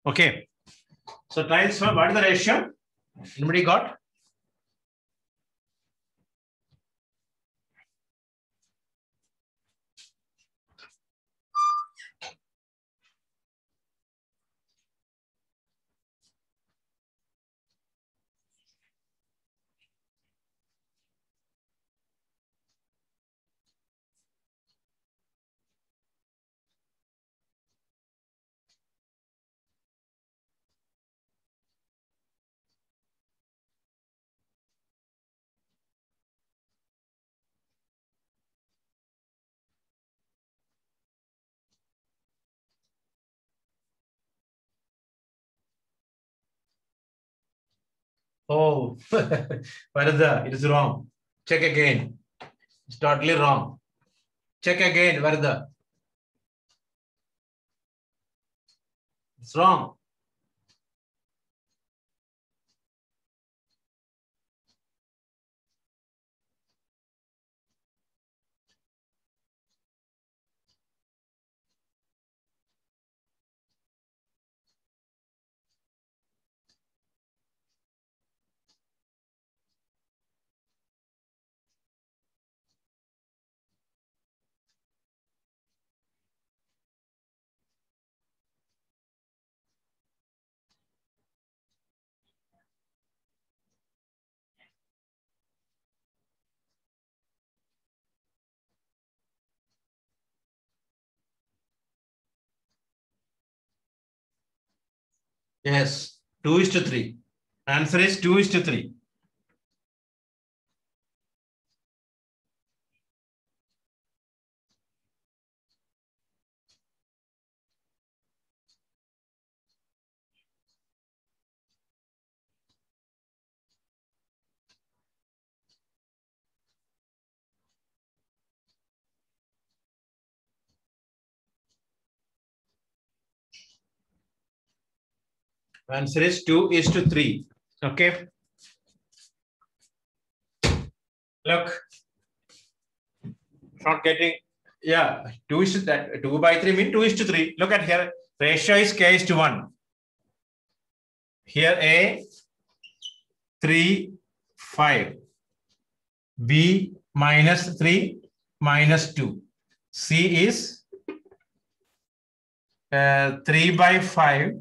Okay. So trials what is the ratio? Anybody got? Oh, Varda, it is wrong. Check again. It's totally wrong. Check again, Varda. It's wrong. Yes, 2 is to 3. Answer is 2 is to 3. Answer is 2 is to 3. Okay. Look. Not getting, yeah, 2 is to that. 2 by 3 mean 2 is to 3. Look at here. Ratio is k is to 1. Here A, 3, 5. B minus 3, minus 2. C is uh, 3 by 5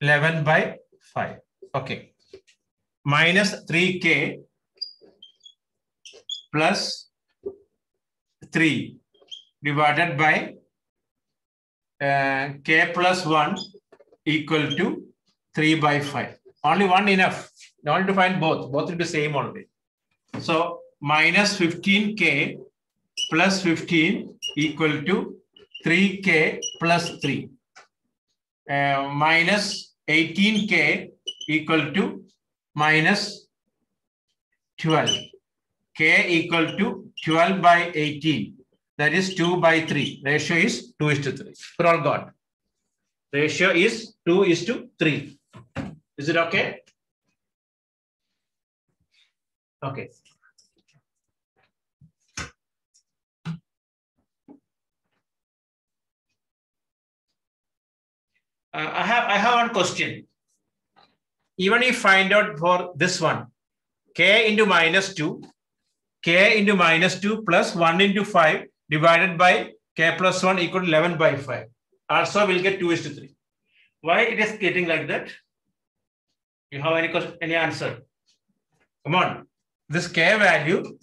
11 by 5. Okay. Minus 3k plus 3 divided by uh, k plus 1 equal to 3 by 5. Only one enough. Don't need to find both. Both will be same only. So minus 15k plus 15 equal to 3k plus 3. Uh, minus 18k equal to minus 12. k equal to 12 by 18. That is 2 by 3. Ratio is 2 is to 3. For all got. Ratio is 2 is to 3. Is it okay? Okay. Uh, I have I have one question. Even if find out for this one, k into minus 2, k into minus 2 plus 1 into 5 divided by k plus 1 equal to 11 by 5. Also we'll get 2 is to 3. Why it is getting like that? You have any question, any answer? Come on. This k value,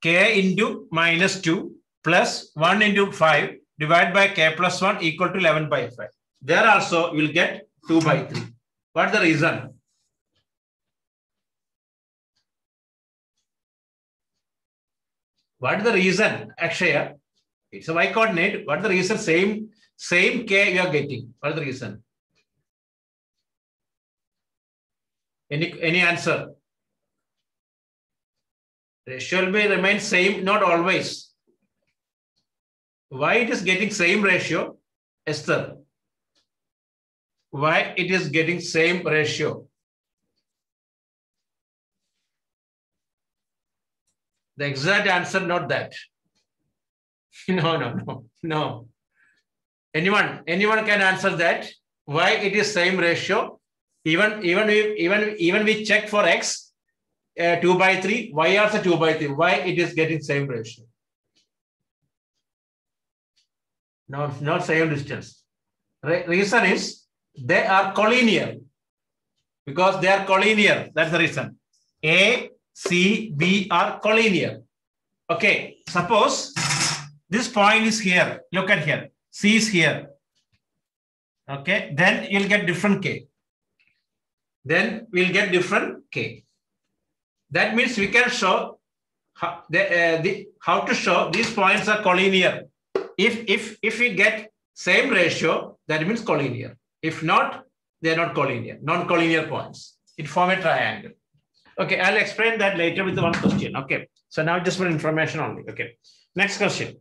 k into minus 2 plus 1 into 5 divided by k plus 1 equal to 11 by 5. There also you will get 2 by 3. What the reason? What is the reason, Akshaya? It's a y coordinate. What is the reason? Same, same k you are getting. What is the reason? Any, any answer? Ratio will be remain same, not always. Why it is getting same ratio, Esther? Why it is getting same ratio? The exact answer, not that. No, no, no, no. Anyone, anyone can answer that. Why it is same ratio? Even, even, we, even, even we check for x, uh, 2 by 3, y also 2 by 3. Why it is getting same ratio? No, not same distance. Re reason is they are collinear because they are collinear. That's the reason. A, C, B are collinear. Okay, suppose this point is here. Look at here. C is here. Okay, then you'll get different K. Then we'll get different K. That means we can show how, the, uh, the, how to show these points are collinear if if if we get same ratio, that means collinear. If not, they are not collinear, non-collinear points. It form a triangle. Okay, I'll explain that later with the one question. Okay, so now just for information only. Okay, next question.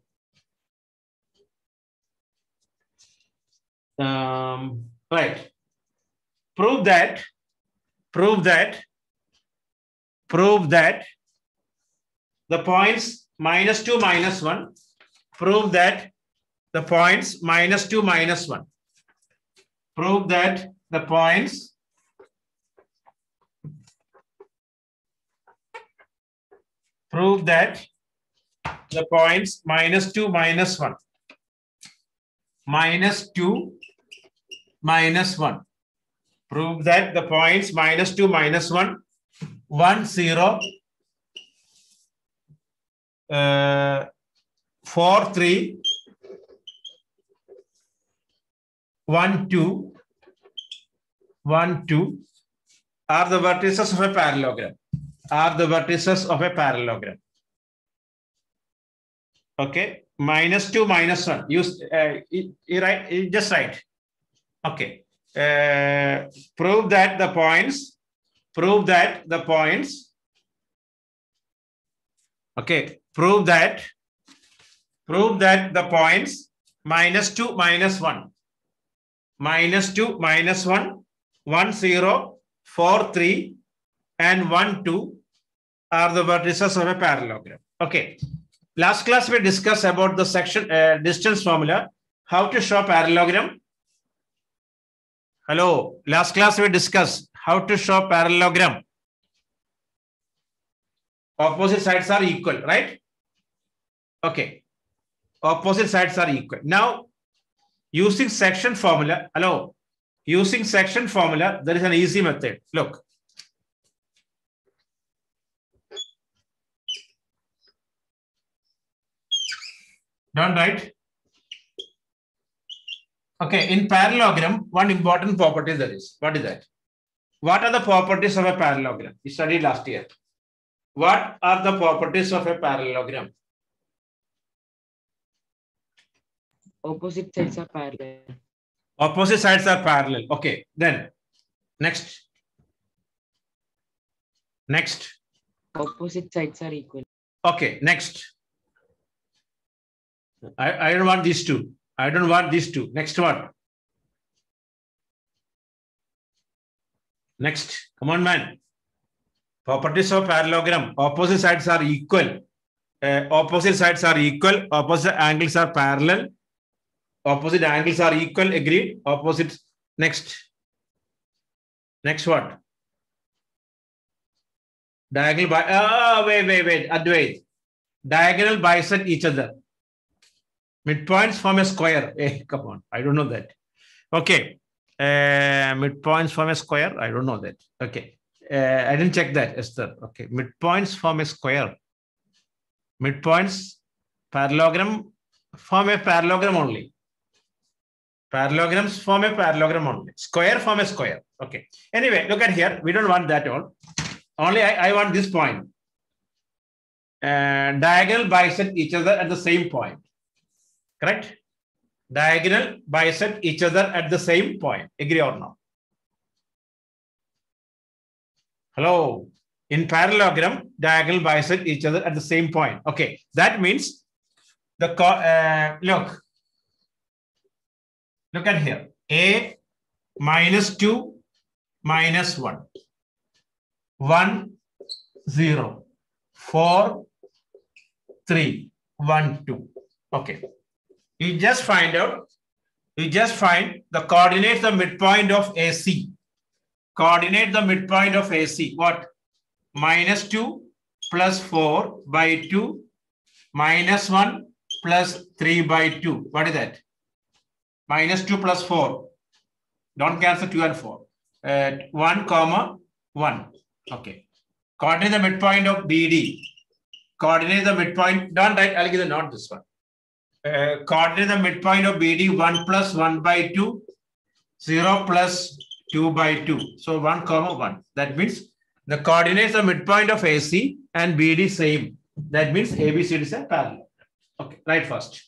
Um, right. Prove that. Prove that. Prove that the points minus 2 minus 1 prove that the points minus 2 minus 1. Prove that the points prove that the points minus 2 minus 1 minus 2 minus 1 prove that the points minus 2 minus 1 1 0 uh, 4 3 1 2 1, 2 are the vertices of a parallelogram. Are the vertices of a parallelogram. Okay, minus 2, minus 1. Use, uh, you, you write, you just write. Okay, uh, prove that the points, prove that the points, okay, prove that, prove that the points minus 2, minus 1, minus 2, minus 1, 1, 0, 4, 3, and 1, 2 are the vertices of a parallelogram. Okay. Last class we discussed about the section uh, distance formula, how to show parallelogram. Hello. Last class we discussed how to show parallelogram. Opposite sides are equal, right? Okay. Opposite sides are equal. Now, using section formula, hello, using section formula, there is an easy method. Look. Done right? Okay, in parallelogram, one important property there is. What is that? What are the properties of a parallelogram? We studied last year. What are the properties of a parallelogram? Opposite sides are parallel. Opposite sides are parallel. Okay, then next. Next. Opposite sides are equal. Okay, next. I, I don't want these two. I don't want these two. Next one. Next. Come on, man. Properties of parallelogram. Opposite sides are equal. Uh, opposite sides are equal. Opposite angles are parallel. Opposite angles are equal. Agreed. Opposite. Next. Next what? Diagonal by. Oh, wait, wait, wait. Advait. Diagonal bisect each other. Midpoints form a square. Hey, come on. I don't know that. Okay. Uh, midpoints form a square. I don't know that. Okay. Uh, I didn't check that, Esther. Okay. Midpoints form a square. Midpoints, parallelogram form a parallelogram only. Parallelograms form a parallelogram only. Square form a square. Okay. Anyway, look at here. We don't want that all. Only I, I want this point. Diagonal bisect each other at the same point. Correct? Diagonal bisect each other at the same point. Agree or not? Hello. In parallelogram, diagonal bisect each other at the same point. Okay. That means the uh, look. Look at here. A minus 2 minus 1. 1 0 4 3 1 2. Okay you just find out, you just find the coordinate the midpoint of AC. Coordinate the midpoint of AC. What? Minus 2 plus 4 by 2 minus 1 plus 3 by 2. What is that? Minus 2 plus 4. Don't cancel 2 and 4. Uh, 1 comma 1. Okay. Coordinate the midpoint of BD. Coordinate the midpoint. Don't write. I'll give the note this one uh, coordinate the midpoint of BD 1 plus 1 by 2, 0 plus 2 by 2. So 1 comma 1. That means the coordinates the midpoint of AC and BD same. That means ABC is a parallel. Okay, right first.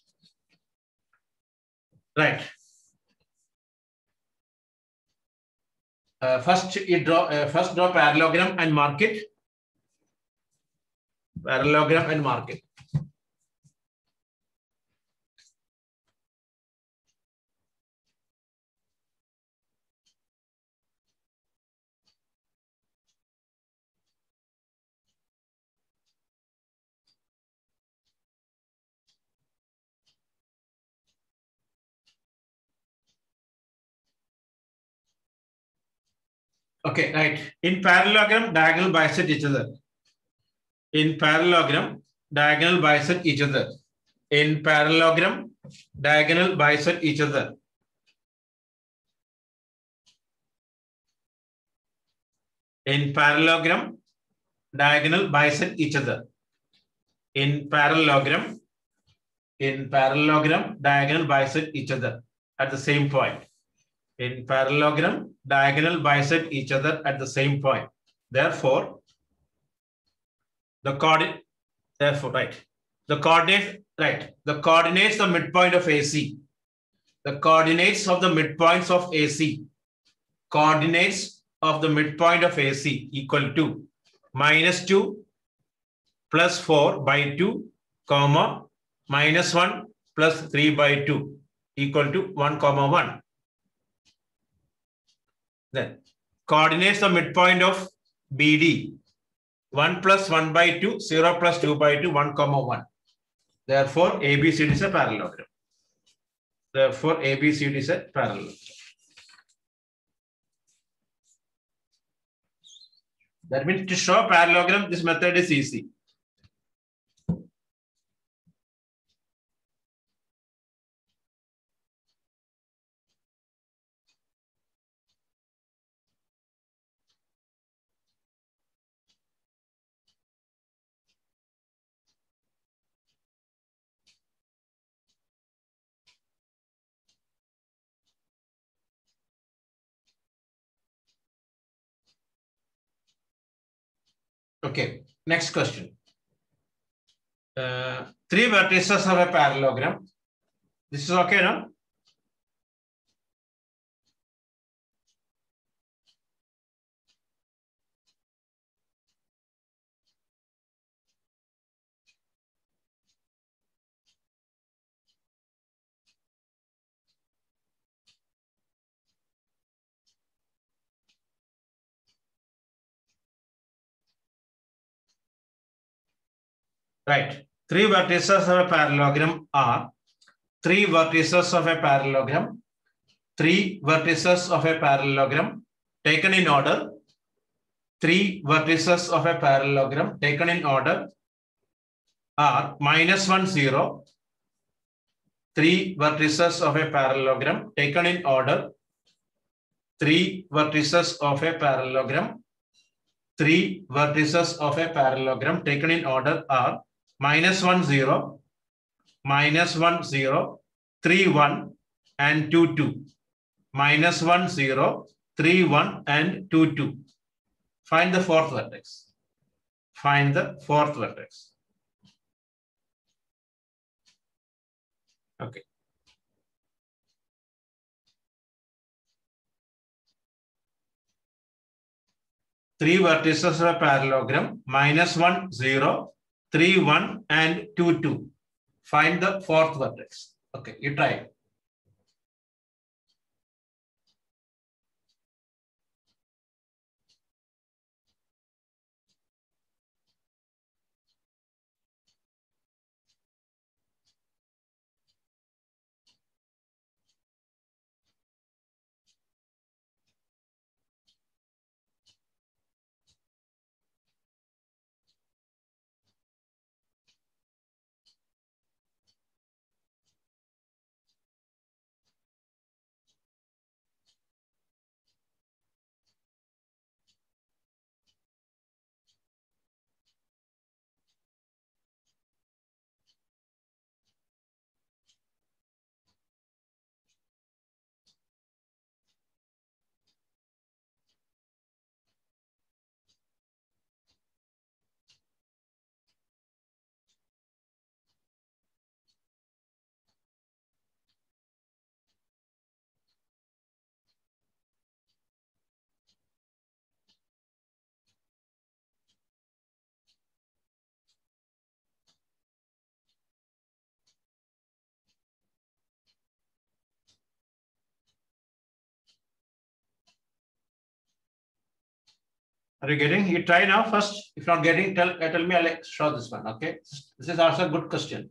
Right. Uh, first, you draw uh, first draw parallelogram and mark it. Parallelogram and mark it. Okay, right. In parallelogram, diagonal bisect each other. In parallelogram, diagonal bisect each other. In parallelogram, diagonal bisect each other. In parallelogram, diagonal bisect each other. In parallelogram, in parallelogram, diagonal bisect each other at the same point. In parallelogram, diagonal bisect each other at the same point. Therefore, the coordinate, therefore, right. The coordinate, right. The coordinates the midpoint of AC. The coordinates of the midpoints of AC. Coordinates of the midpoint of AC equal to minus 2 plus 4 by 2, comma, minus 1 plus 3 by 2 equal to 1 comma 1. Then coordinates the midpoint of BD 1 plus 1 by 2, 0 plus 2 by 2, 1 comma 1. Therefore, ABCD is a parallelogram. Therefore, ABCD is a parallelogram. That means to show parallelogram, this method is easy. Okay, next question. Uh, three vertices of a parallelogram. This is okay, no? Right. Three vertices of a parallelogram are three vertices of a parallelogram, three vertices of a parallelogram taken in order, three vertices of a parallelogram taken in order are minus 1, 0, three vertices of a parallelogram taken in order, three vertices of a parallelogram, three vertices of a parallelogram taken in order are minus 1, 0, minus 1, 0, 3, 1, and 2, 2. Minus 1, 0, 3, 1, and 2, 2. Find the fourth vertex. Find the fourth vertex. Okay. Three vertices of a parallelogram, minus 1, 0, 3, 1, and 2, 2. Find the fourth vertex. Okay, you try. Are you getting? You try now first. If not getting, tell tell me. I'll show this one. Okay. This is also a good question.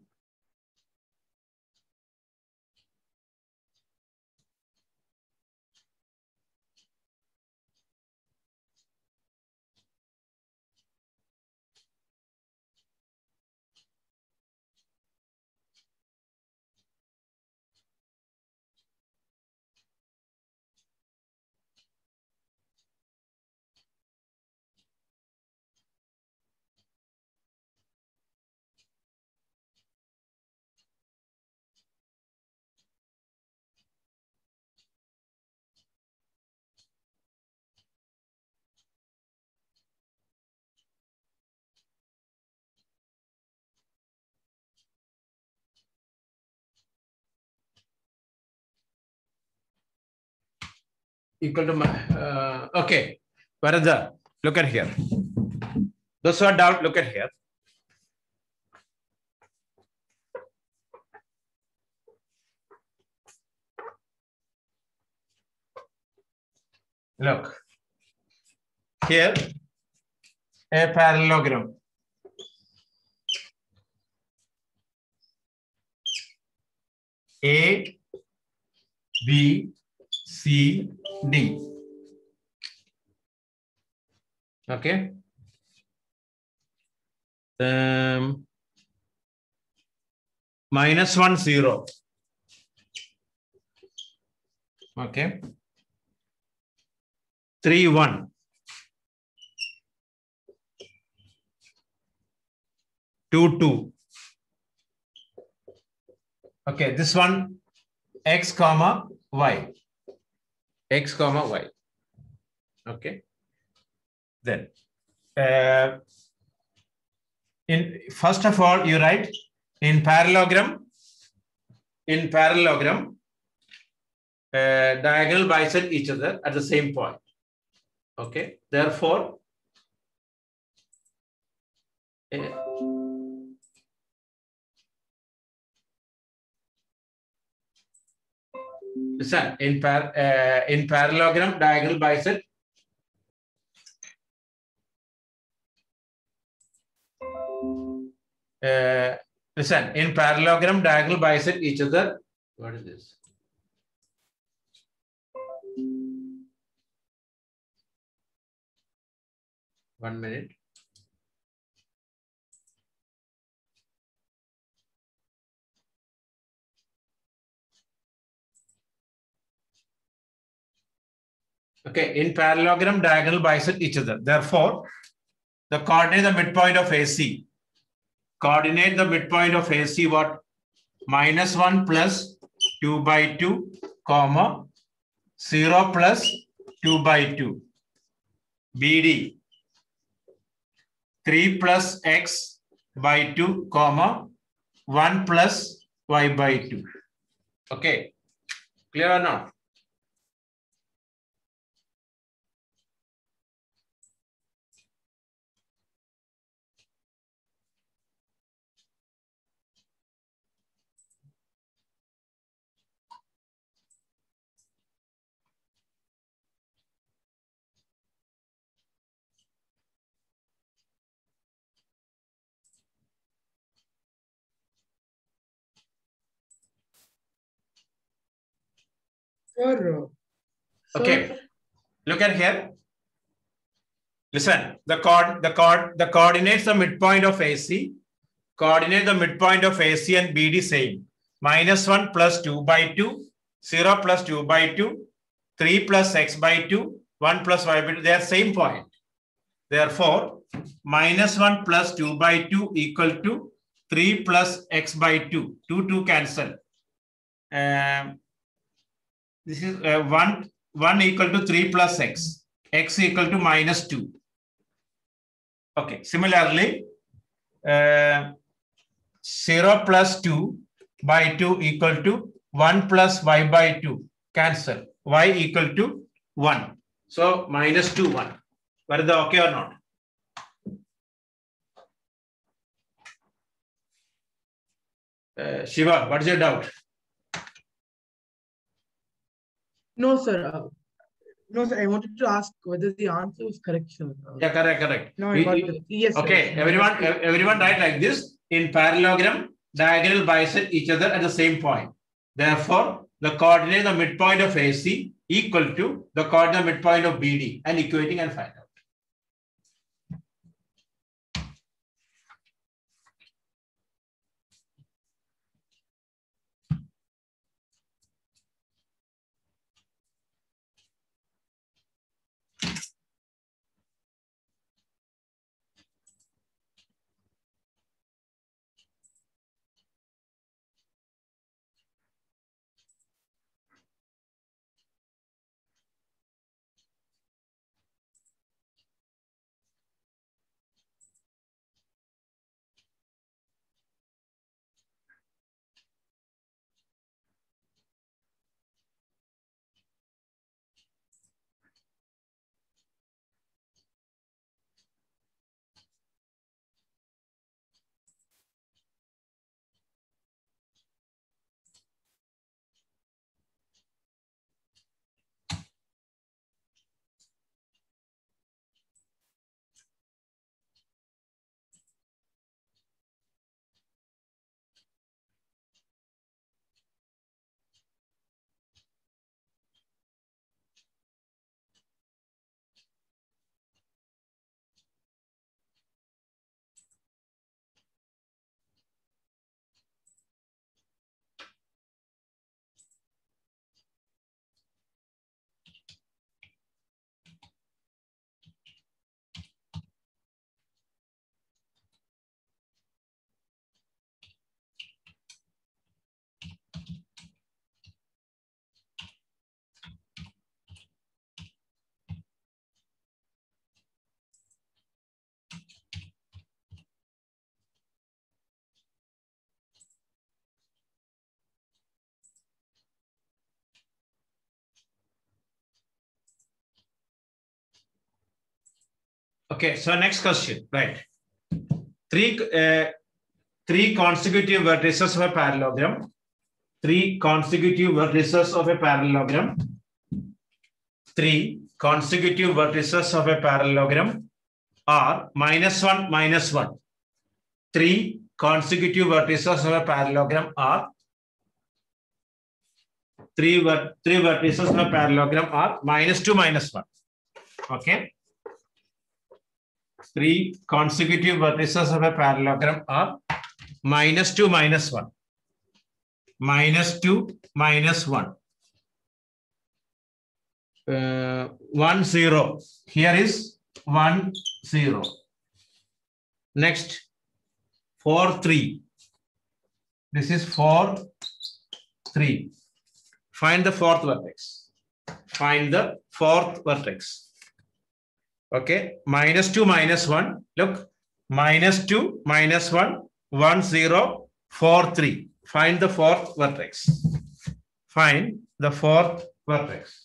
Equal to, my- uh, okay. Varadha, look at here. Those who are doubt, look at here. Look. Here, a parallelogram. A, B, C, D. Okay. Um, minus one zero. Okay. Three one. Two two. Okay, this one x comma y. X comma y. Okay. Then uh, in first of all, you write in parallelogram. In parallelogram, uh, diagonal bisect each other at the same point. Okay. Therefore, uh, listen in par uh, in parallelogram diagonal bisect uh, listen in parallelogram diagonal bisect each other what is this one minute Okay, in parallelogram, diagonal bisect each other. Therefore, the coordinate the midpoint of AC. Coordinate the midpoint of AC what? Minus 1 plus 2 by 2, comma 0 plus 2 by 2. BD 3 plus x by 2, comma 1 plus y by 2. Okay, clear or not? Uh, Okay. Look at here. Listen, the chord, the chord, the coordinates the midpoint of AC. Coordinate the midpoint of AC and BD same. Minus 1 plus 2 by 2, 0 plus 2 by 2, 3 plus x by 2, 1 plus y by 2. They are same point. Therefore, minus 1 plus 2 by 2 equal to 3 plus x by 2. 2, 2 cancel. Um, this is uh, 1 1 equal to 3 plus x, x equal to minus 2. Okay, similarly, uh, 0 plus 2 by 2 equal to 1 plus y by 2, cancel, y equal to 1. So minus 2, 1. Whether the okay or not? Uh, Shiva, what is your doubt? No, sir. uh, No, sir. I wanted to ask whether the answer was correct, sir. Uh, Yeah, correct, correct. No, I We- got we- it. Yes. sir. Okay, everyone, everyone write like this. In parallelogram, diagonal bisect each other at the same point. Therefore, the coordinate the midpoint of AC equal to the coordinate midpoint of BD and equating and find out. Okay, so next question, right? Three, uh, three consecutive vertices of a parallelogram. Three consecutive vertices of a parallelogram. Three consecutive vertices of a parallelogram are minus one, minus one. Three consecutive vertices of a parallelogram are three, ver three vertices of a parallelogram are minus two, minus one. Okay three consecutive vertices of a parallelogram are minus 2 minus 1 minus 2 minus 1 uh, 1 0 here is 1 0 next 4 3 this is 4 3 find the fourth vertex. Find the fourth vertex Okay, minus 2, minus 1. Look, minus 2, minus 1, 1, 0, 4, 3. Find the fourth vertex. Find the fourth vertex.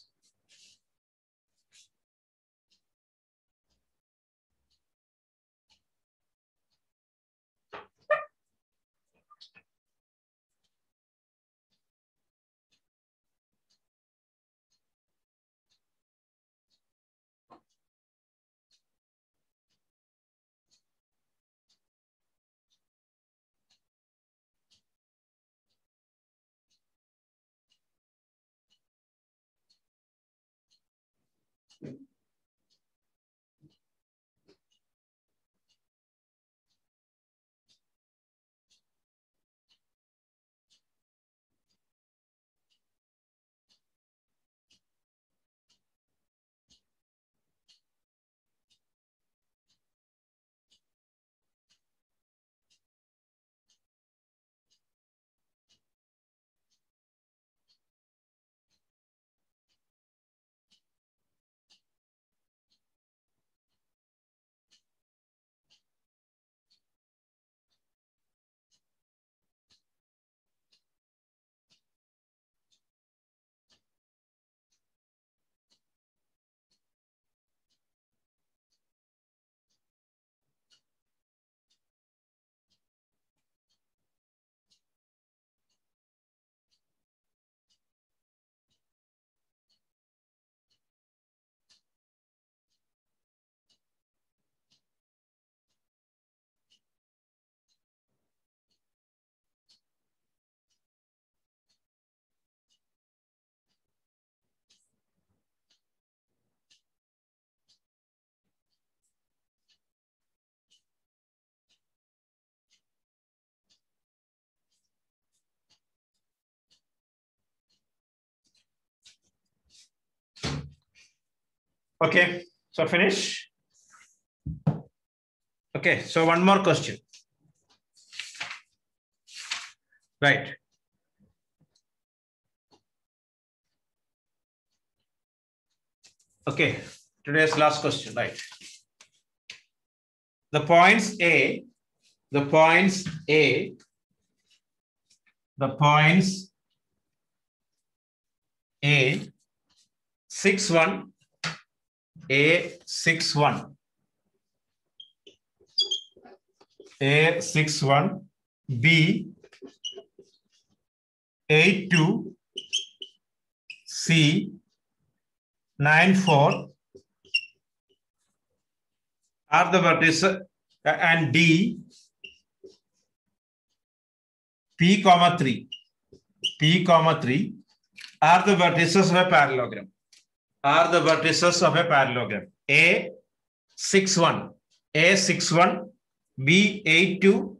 Okay, so finish. Okay, so one more question. Right. Okay, today's last question, right? The points A, the points A, the points A, 6, 1, A, 6, 1, A, 6, 1, B, 8, 2, C, 9, 4 are the vertices uh, and D, P comma 3, P comma 3 are the vertices of a parallelogram. Are the vertices of a parallelogram. A 6 1, A 6 1, B 8 2,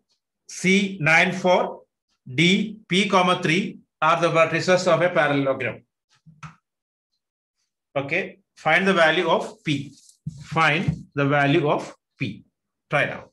C 9 4, D P comma 3 are the vertices of a parallelogram. Okay, find the value of P. Find the value of P. Try now.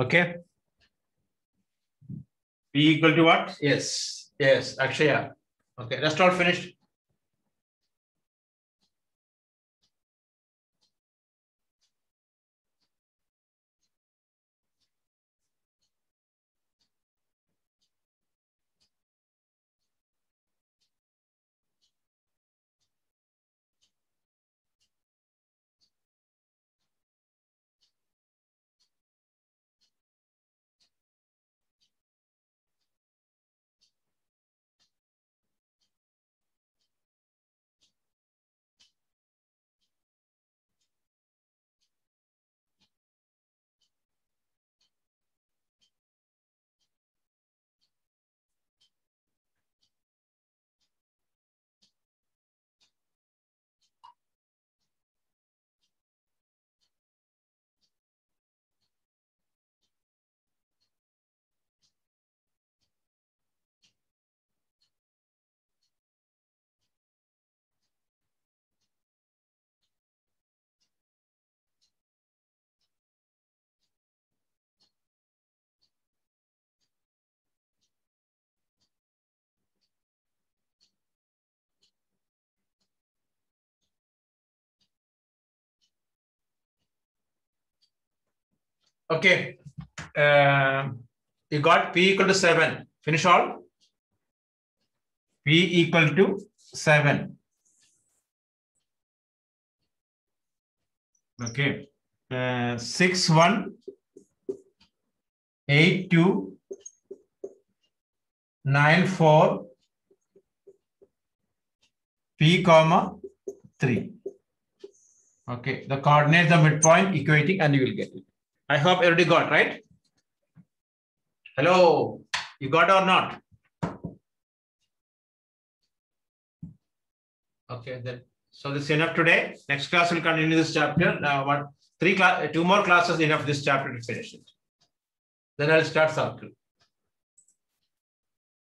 Okay. P equal to what? Yes, yes, Akshaya. Okay, that's all finished. Okay. Uh, you got P equal to seven. Finish all? P equal to seven. Okay. Uh, six, one, eight, two, nine, four, P comma three. Okay. The coordinates, the midpoint equating, and you will get it. I hope everybody got, right? Hello, you got or not? Okay, then. So this is enough today. Next class will continue this chapter. Now, what three class, two more classes enough this chapter to finish it. Then I'll start circle.